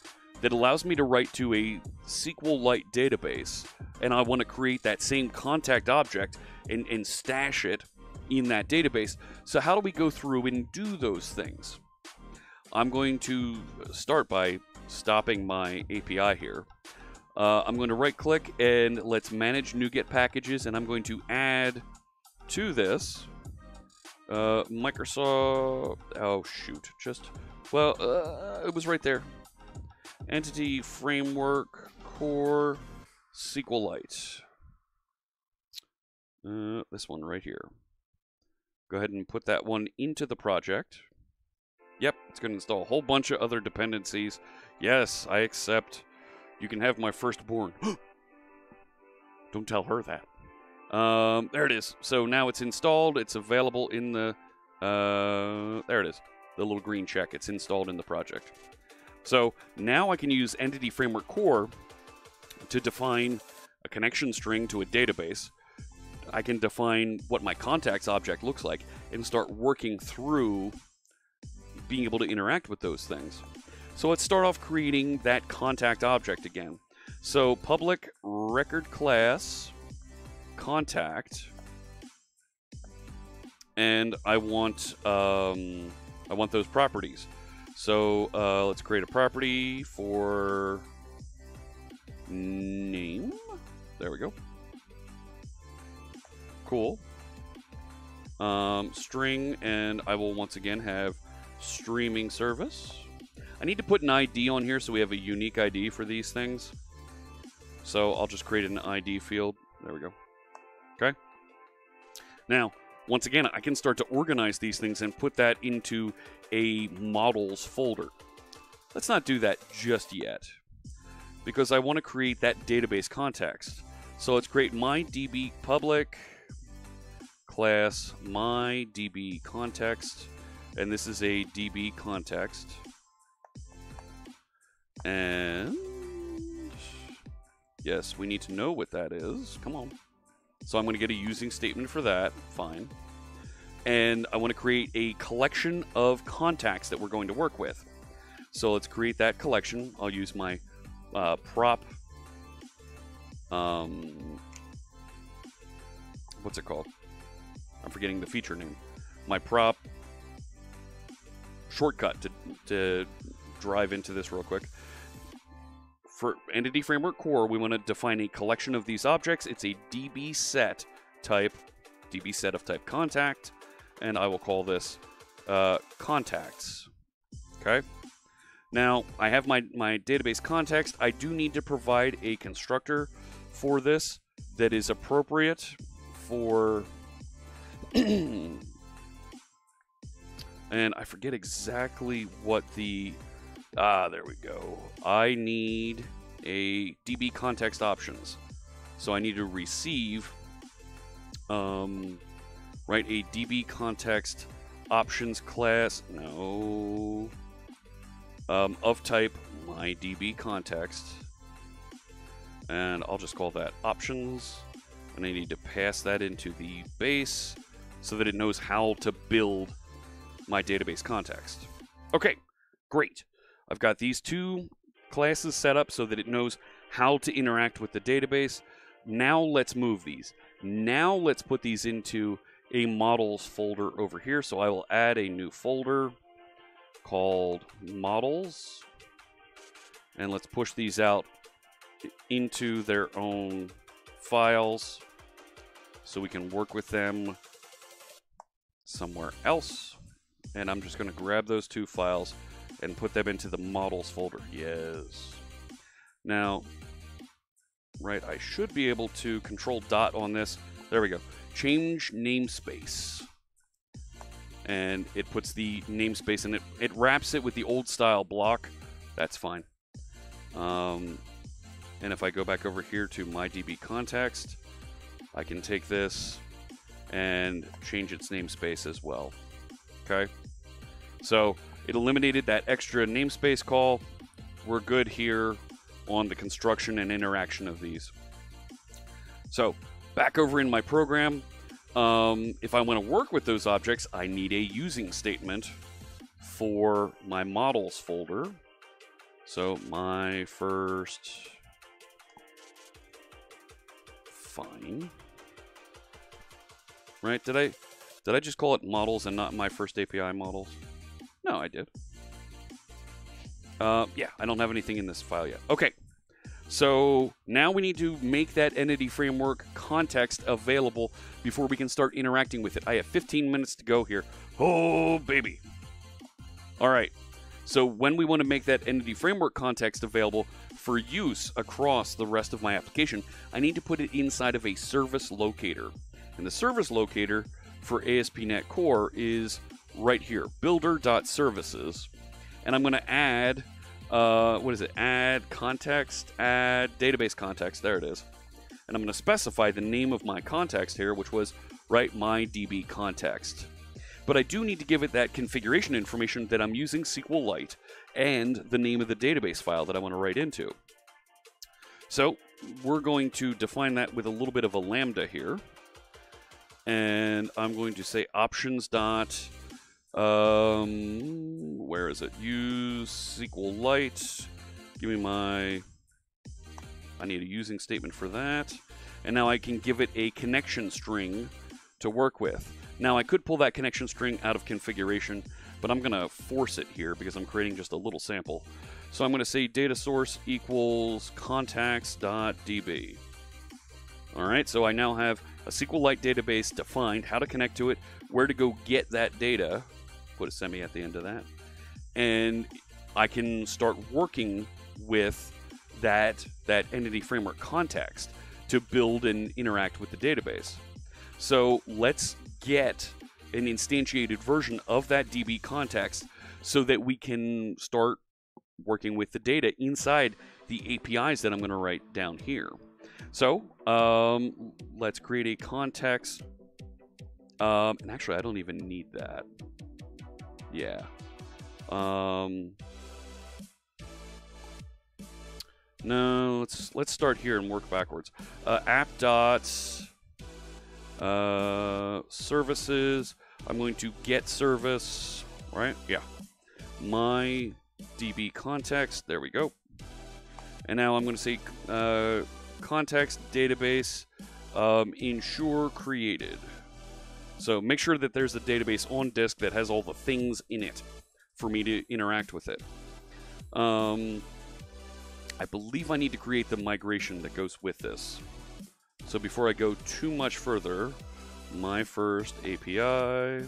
that allows me to write to a SQLite database, and I want to create that same contact object and, and stash it in that database. So how do we go through and do those things? I'm going to start by stopping my API here. Uh, I'm going to right click and let's manage NuGet packages, and I'm going to add to this uh, Microsoft. Oh, shoot. Just, well, uh, it was right there. Entity Framework Core SQLite. Uh, this one right here. Go ahead and put that one into the project. Yep, it's going to install a whole bunch of other dependencies. Yes, I accept. You can have my firstborn. Don't tell her that. Um, there it is. So now it's installed. It's available in the. Uh, there it is. The little green check. It's installed in the project. So now I can use Entity Framework Core to define a connection string to a database. I can define what my contacts object looks like and start working through being able to interact with those things. So let's start off creating that contact object again. So public record class contact, and I want um, I want those properties. So uh, let's create a property for name. There we go. Cool. Um, string, and I will once again have streaming service. I need to put an ID on here so we have a unique ID for these things. So I'll just create an ID field. There we go. Okay. Now, once again, I can start to organize these things and put that into a models folder. Let's not do that just yet because I want to create that database context. So let's create my DB public class my DB context and this is a DB context. And yes, we need to know what that is. Come on. So I'm going to get a using statement for that. Fine. And I want to create a collection of contacts that we're going to work with. So let's create that collection. I'll use my uh, prop. Um, what's it called? I'm forgetting the feature name. My prop shortcut to, to drive into this real quick. For Entity Framework Core, we want to define a collection of these objects. It's a DB set type, DB set of type contact, and I will call this uh, contacts. Okay. Now, I have my, my database context. I do need to provide a constructor for this that is appropriate for and I forget exactly what the ah there we go. I need a DB context options, so I need to receive um, write a DB context options class. No. Um, of type my DB context. And I'll just call that options. And I need to pass that into the base so that it knows how to build my database context. Okay, great. I've got these two classes set up so that it knows how to interact with the database. Now let's move these. Now let's put these into a models folder over here. So I will add a new folder called models. And let's push these out into their own files so we can work with them somewhere else. And I'm just going to grab those two files and put them into the models folder. Yes. Now, right, I should be able to control dot on this. There we go. Change namespace. And it puts the namespace and it, it wraps it with the old style block. That's fine. Um, and if I go back over here to my DB context, I can take this and change its namespace as well. Okay. So it eliminated that extra namespace call. We're good here on the construction and interaction of these. So back over in my program, um, if I want to work with those objects, I need a using statement for my models folder. So my first fine. Right? Did I did I just call it models and not my first API models? No, I did. Uh, yeah, I don't have anything in this file yet. Okay, so now we need to make that entity framework context available before we can start interacting with it. I have 15 minutes to go here. Oh, baby. All right, so when we want to make that entity framework context available for use across the rest of my application, I need to put it inside of a service locator. And the service locator for ASP.NET Core is right here, builder.services. And I'm going to add, uh, what is it? Add context, add database context. There it is. And I'm going to specify the name of my context here, which was, right, my DB context. But I do need to give it that configuration information that I'm using SQLite and the name of the database file that I want to write into. So we're going to define that with a little bit of a lambda here. And I'm going to say options dot um, where is it? Use SQLite. Give me my. I need a using statement for that. And now I can give it a connection string to work with. Now I could pull that connection string out of configuration, but I'm going to force it here because I'm creating just a little sample. So I'm going to say data source equals contacts.db. All right, so I now have a SQLite database to find how to connect to it, where to go get that data, put a semi at the end of that. And I can start working with that that entity framework context to build and interact with the database. So let's get an instantiated version of that DB context so that we can start working with the data inside the APIs that I'm going to write down here. So um, let's create a context. Um, and actually, I don't even need that. Yeah. Um, no, let's let's start here and work backwards. Uh, app dots uh, services. I'm going to get service, right? Yeah. My DB context. There we go. And now I'm going to say uh, context database um, ensure created. So make sure that there's a database on disk that has all the things in it for me to interact with it. Um, I believe I need to create the migration that goes with this. So before I go too much further, my first API,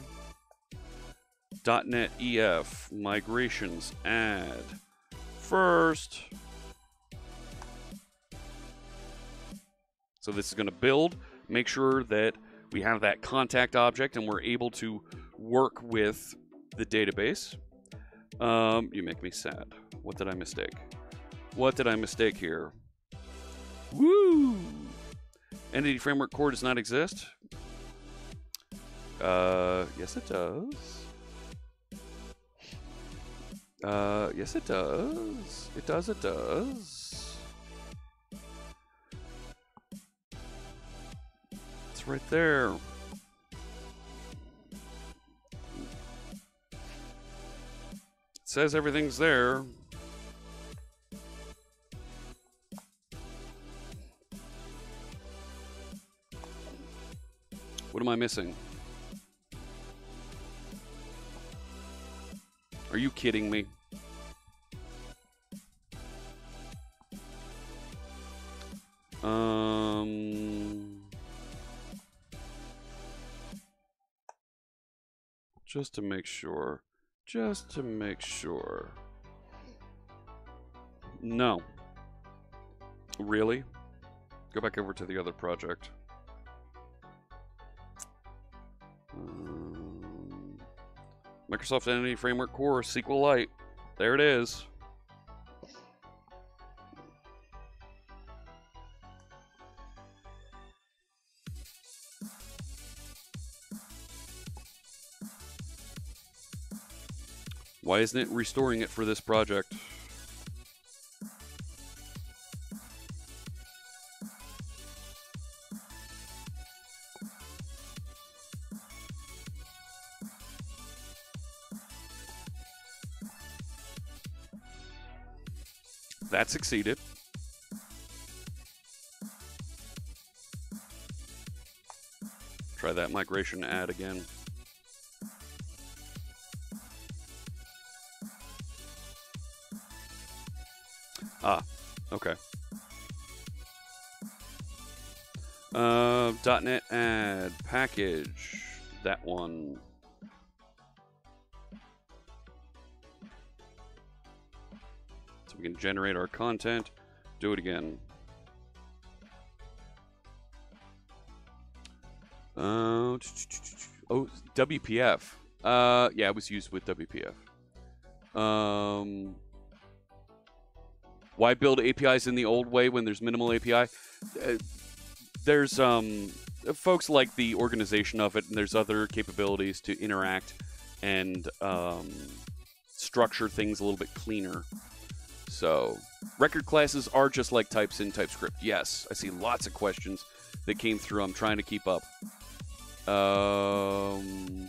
.NET EF, migrations, add, first. So this is going to build, make sure that we have that contact object and we're able to work with the database. Um, you make me sad. What did I mistake? What did I mistake here? Woo! Entity framework core does not exist. Uh, yes, it does. Uh, yes, it does. It does, it does. Right there. It says everything's there. What am I missing? Are you kidding me? Just to make sure. Just to make sure. No. Really? Go back over to the other project. Um, Microsoft Entity Framework Core SQLite. There it is. Why isn't it restoring it for this project? That succeeded. Try that migration add again. Okay. Uh, .NET add package. That one. So we can generate our content. Do it again. Uh, oh, WPF. Uh, yeah, it was used with WPF. Um, why build APIs in the old way when there's minimal API? Uh, there's um, folks like the organization of it, and there's other capabilities to interact and um, structure things a little bit cleaner. So, record classes are just like types in TypeScript. Yes, I see lots of questions that came through. I'm trying to keep up. Um,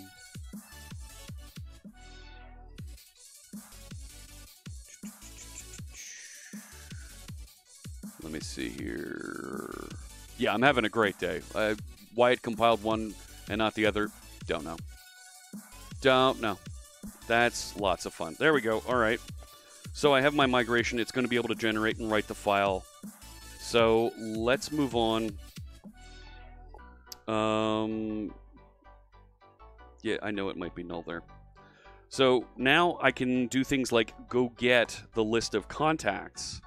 me see here. Yeah, I'm having a great day. Uh, why it compiled one and not the other, don't know. Don't know. That's lots of fun. There we go. All right. So I have my migration. It's going to be able to generate and write the file. So let's move on. Um, yeah, I know it might be null there. So now I can do things like go get the list of contacts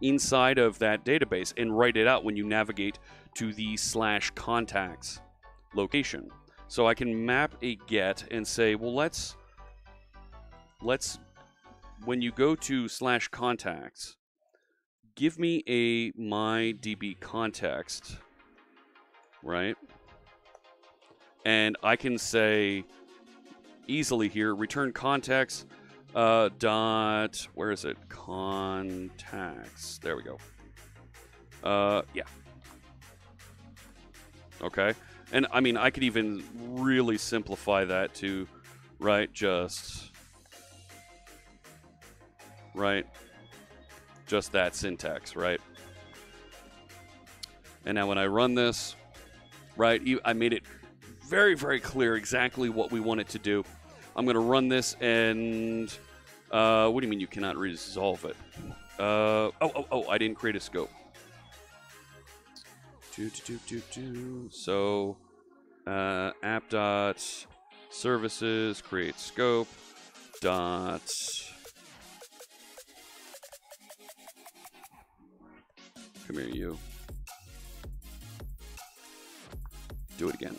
inside of that database and write it out when you navigate to the slash contacts location. So I can map a get and say, well, let's let's when you go to slash contacts, give me a my DB context, right? And I can say easily here, return contacts uh, dot, where is it? Contacts. There we go. Uh, yeah. Okay. And I mean, I could even really simplify that to, right, just, right, just that syntax, right? And now when I run this, right, I made it very, very clear exactly what we want it to do. I'm going to run this and, uh, what do you mean you cannot resolve it? Uh, oh, oh, oh, I didn't create a scope. Do, do, do, do, So, uh, app dot services create scope dot come here you do it again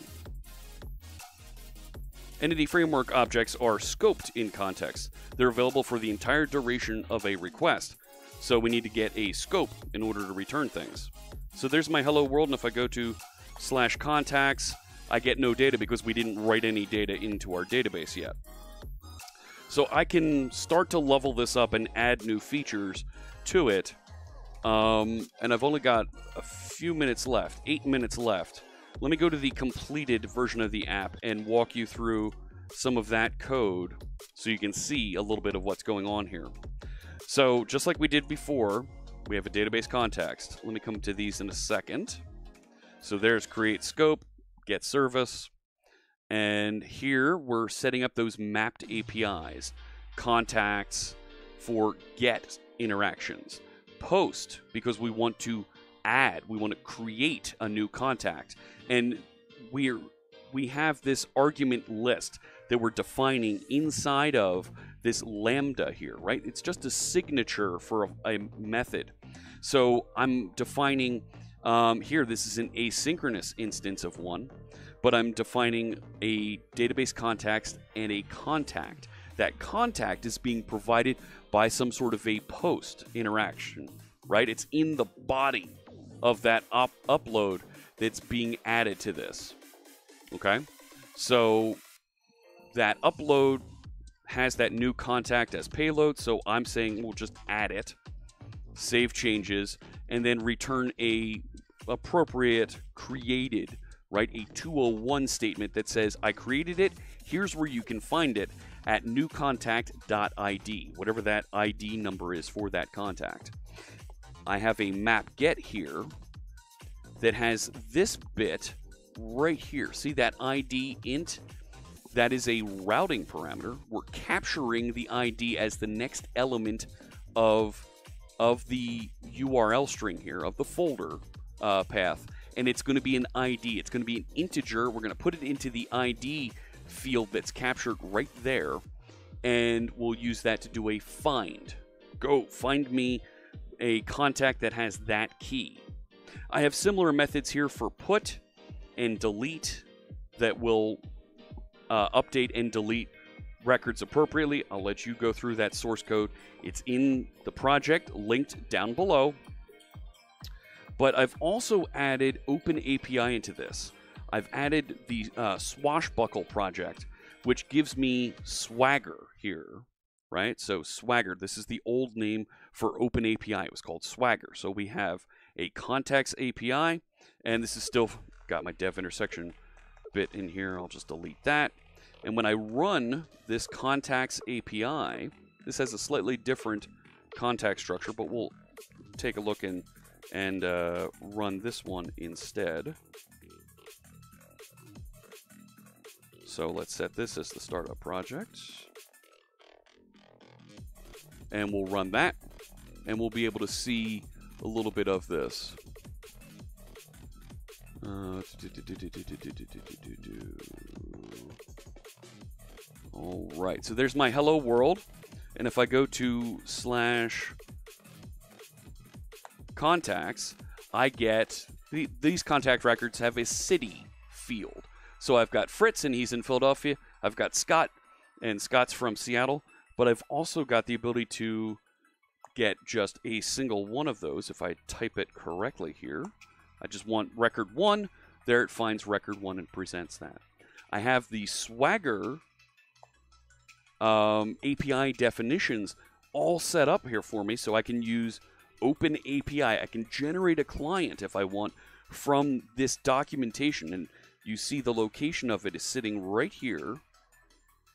Entity Framework objects are scoped in context. They're available for the entire duration of a request. So we need to get a scope in order to return things. So there's my hello world, and if I go to slash contacts, I get no data because we didn't write any data into our database yet. So I can start to level this up and add new features to it. Um, and I've only got a few minutes left, eight minutes left. Let me go to the completed version of the app and walk you through some of that code so you can see a little bit of what's going on here. So just like we did before, we have a database context. Let me come to these in a second. So there's create scope, get service, and here we're setting up those mapped APIs, contacts for get interactions, post because we want to add, we want to create a new contact, and we're we have this argument list that we're defining inside of this lambda here, right? It's just a signature for a, a method. So I'm defining um, here, this is an asynchronous instance of one, but I'm defining a database context and a contact. That contact is being provided by some sort of a post interaction, right? It's in the body of that up- upload that's being added to this. Okay? So that upload has that new contact as payload, so I'm saying we'll just add it, save changes, and then return a appropriate created, right? A 201 statement that says I created it. Here's where you can find it at newcontact.id, whatever that ID number is for that contact. I have a map get here that has this bit right here. See that ID int? That is a routing parameter. We're capturing the ID as the next element of of the URL string here, of the folder uh, path. And it's going to be an ID. It's going to be an integer. We're going to put it into the ID field that's captured right there. And we'll use that to do a find. Go find me a contact that has that key. I have similar methods here for put and delete that will uh, update and delete records appropriately. I'll let you go through that source code. It's in the project linked down below. But I've also added Open API into this. I've added the uh, Swashbuckle project, which gives me Swagger here, right? So Swagger, this is the old name for Open API. It was called Swagger. So we have a contacts API, and this is still got my dev intersection bit in here. I'll just delete that. And when I run this contacts API, this has a slightly different contact structure, but we'll take a look and, and uh, run this one instead. So let's set this as the startup project. And we'll run that, and we'll be able to see a little bit of this. Uh, all right, so there's my hello world. And if I go to slash contacts, I get the, these contact records have a city field. So I've got Fritz and he's in Philadelphia. I've got Scott and Scott's from Seattle. But I've also got the ability to get just a single one of those if I type it correctly here. I just want record one. There it finds record one and presents that. I have the Swagger um, API definitions all set up here for me so I can use Open API. I can generate a client if I want from this documentation. And you see the location of it is sitting right here.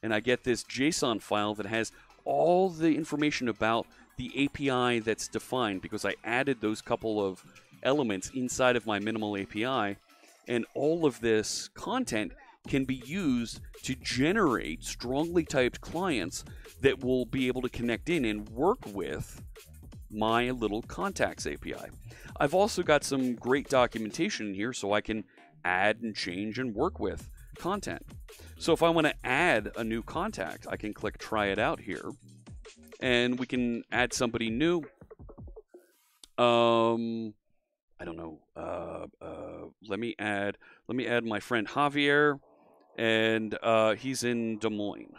And I get this JSON file that has all the information about the API that's defined because I added those couple of elements inside of my minimal API. And all of this content can be used to generate strongly typed clients that will be able to connect in and work with my little contacts API. I've also got some great documentation here so I can add and change and work with content. So if I want to add a new contact, I can click try it out here and we can add somebody new. Um, I don't know. Uh, uh, let me add. Let me add my friend Javier and uh, he's in Des Moines.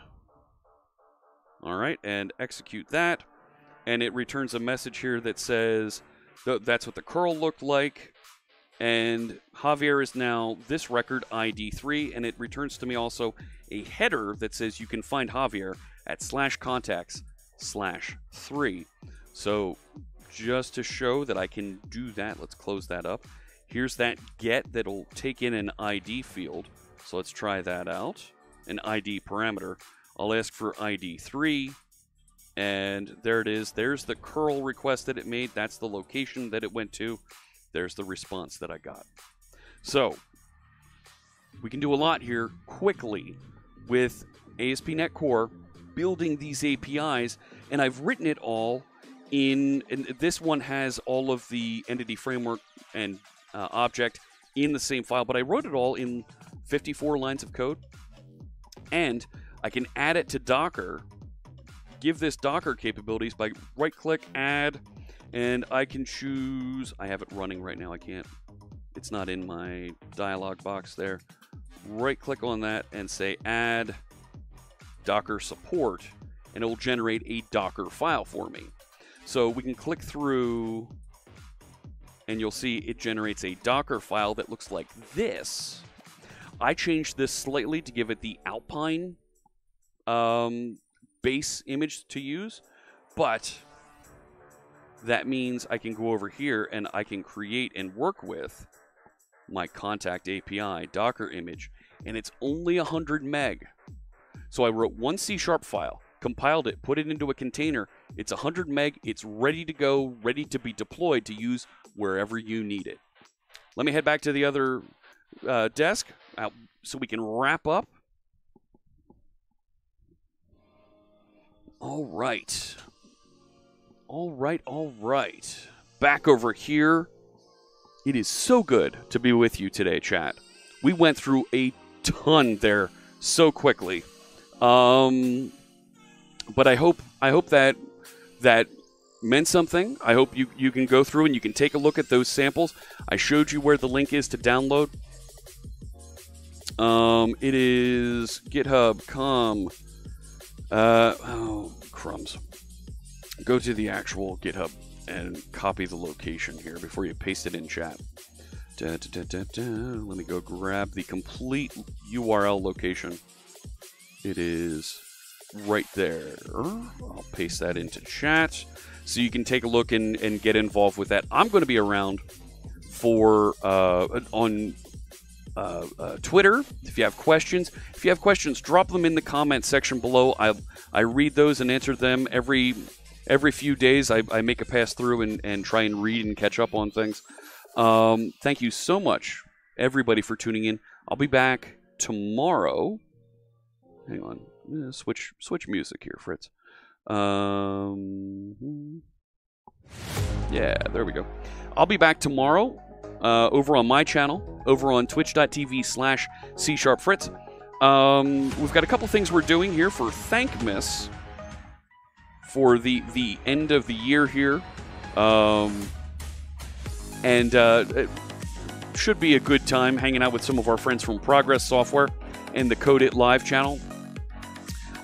All right, and execute that, and it returns a message here that says that's what the curl looked like. And Javier is now this record ID3, and it returns to me also a header that says you can find Javier at slash contacts slash three. So just to show that I can do that, let's close that up. Here's that get that'll take in an ID field. So let's try that out. An ID parameter. I'll ask for ID3, and there it is. There's the curl request that it made. That's the location that it went to. There's the response that I got. So we can do a lot here quickly with ASP.NET Core building these APIs, and I've written it all in. This one has all of the entity framework and uh, object in the same file, but I wrote it all in 54 lines of code, and I can add it to Docker. Give this Docker capabilities by right-click, add, and I can choose. I have it running right now. I can't. It's not in my dialog box there. Right-click on that and say add Docker support, and it will generate a Docker file for me. So we can click through, and you'll see it generates a Docker file that looks like this. I changed this slightly to give it the Alpine um, base image to use, but that means I can go over here and I can create and work with my contact API Docker image, and it's only 100 meg. So I wrote one C sharp file, compiled it, put it into a container. It's 100 meg. It's ready to go, ready to be deployed to use wherever you need it. Let me head back to the other uh, desk uh, so we can wrap up. All right. All right, all right. Back over here. It is so good to be with you today, chat. We went through a ton there so quickly. Um, but I hope I hope that that meant something. I hope you you can go through and you can take a look at those samples. I showed you where the link is to download. Um, it is GitHub.com. Uh, oh, crumbs. Go to the actual GitHub and copy the location here before you paste it in chat. Da, da, da, Let me go grab the complete URL location. It is right there. I'll paste that into chat so you can take a look and, and get involved with that. I'm going to be around for uh, on uh, uh, Twitter. If you have questions, if you have questions, drop them in the comment section below. I I read those and answer them every every few days. I, I make a pass through and, and try and read and catch up on things. Um, thank you so much, everybody, for tuning in. I'll be back tomorrow. Hang on, switch switch music here, Fritz. Um, yeah, there we go. I'll be back tomorrow uh, over on my channel, over on twitch.tv slash C Sharp Fritz. Um, we've got a couple things we're doing here for Thankmas for the, the end of the year here. Um, and uh, it should be a good time hanging out with some of our friends from Progress Software and the Code It Live channel.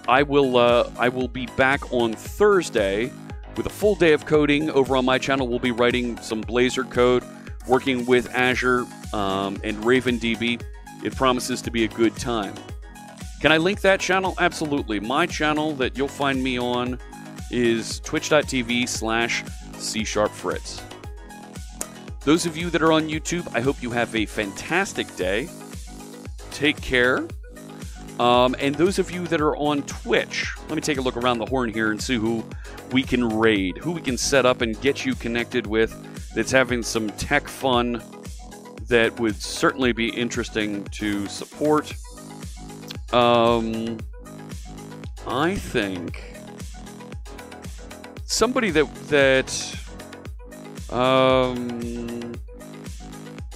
I will uh, I will be back on Thursday with a full day of coding over on my channel. We'll be writing some Blazor code working with Azure um, and RavenDB. It promises to be a good time. Can I link that channel? Absolutely. My channel that you'll find me on is twitch.tv slash C Sharp Fritz. Those of you that are on YouTube, I hope you have a fantastic day. Take care. Um, and those of you that are on Twitch, let me take a look around the horn here and see who we can raid, who we can set up and get you connected with that's having some tech fun that would certainly be interesting to support. Um, I think somebody that that um,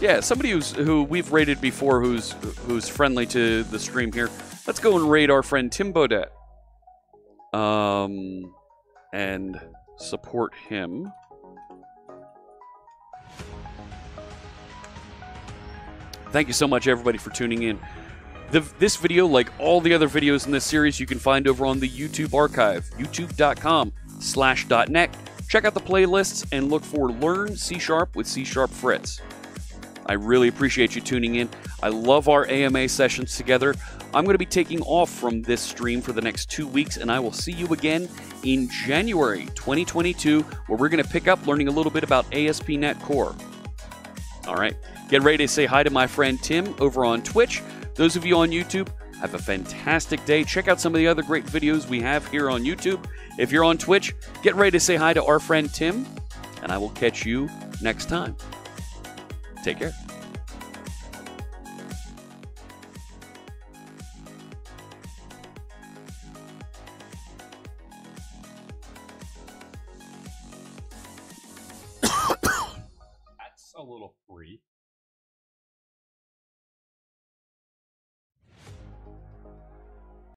yeah, somebody who's who we've rated before, who's who's friendly to the stream here. Let's go and raid our friend Tim Bodette. Um, and support him. Thank you so much, everybody, for tuning in. The, this video, like all the other videos in this series, you can find over on the YouTube archive, youtube.com slash .net. Check out the playlists and look for Learn C Sharp with C Sharp Fritz. I really appreciate you tuning in. I love our AMA sessions together. I'm going to be taking off from this stream for the next two weeks, and I will see you again in January 2022, where we're going to pick up learning a little bit about ASP.NET Core. All right, get ready to say hi to my friend Tim over on Twitch. Those of you on YouTube, have a fantastic day. Check out some of the other great videos we have here on YouTube. If you're on Twitch, get ready to say hi to our friend Tim, and I will catch you next time. Take care.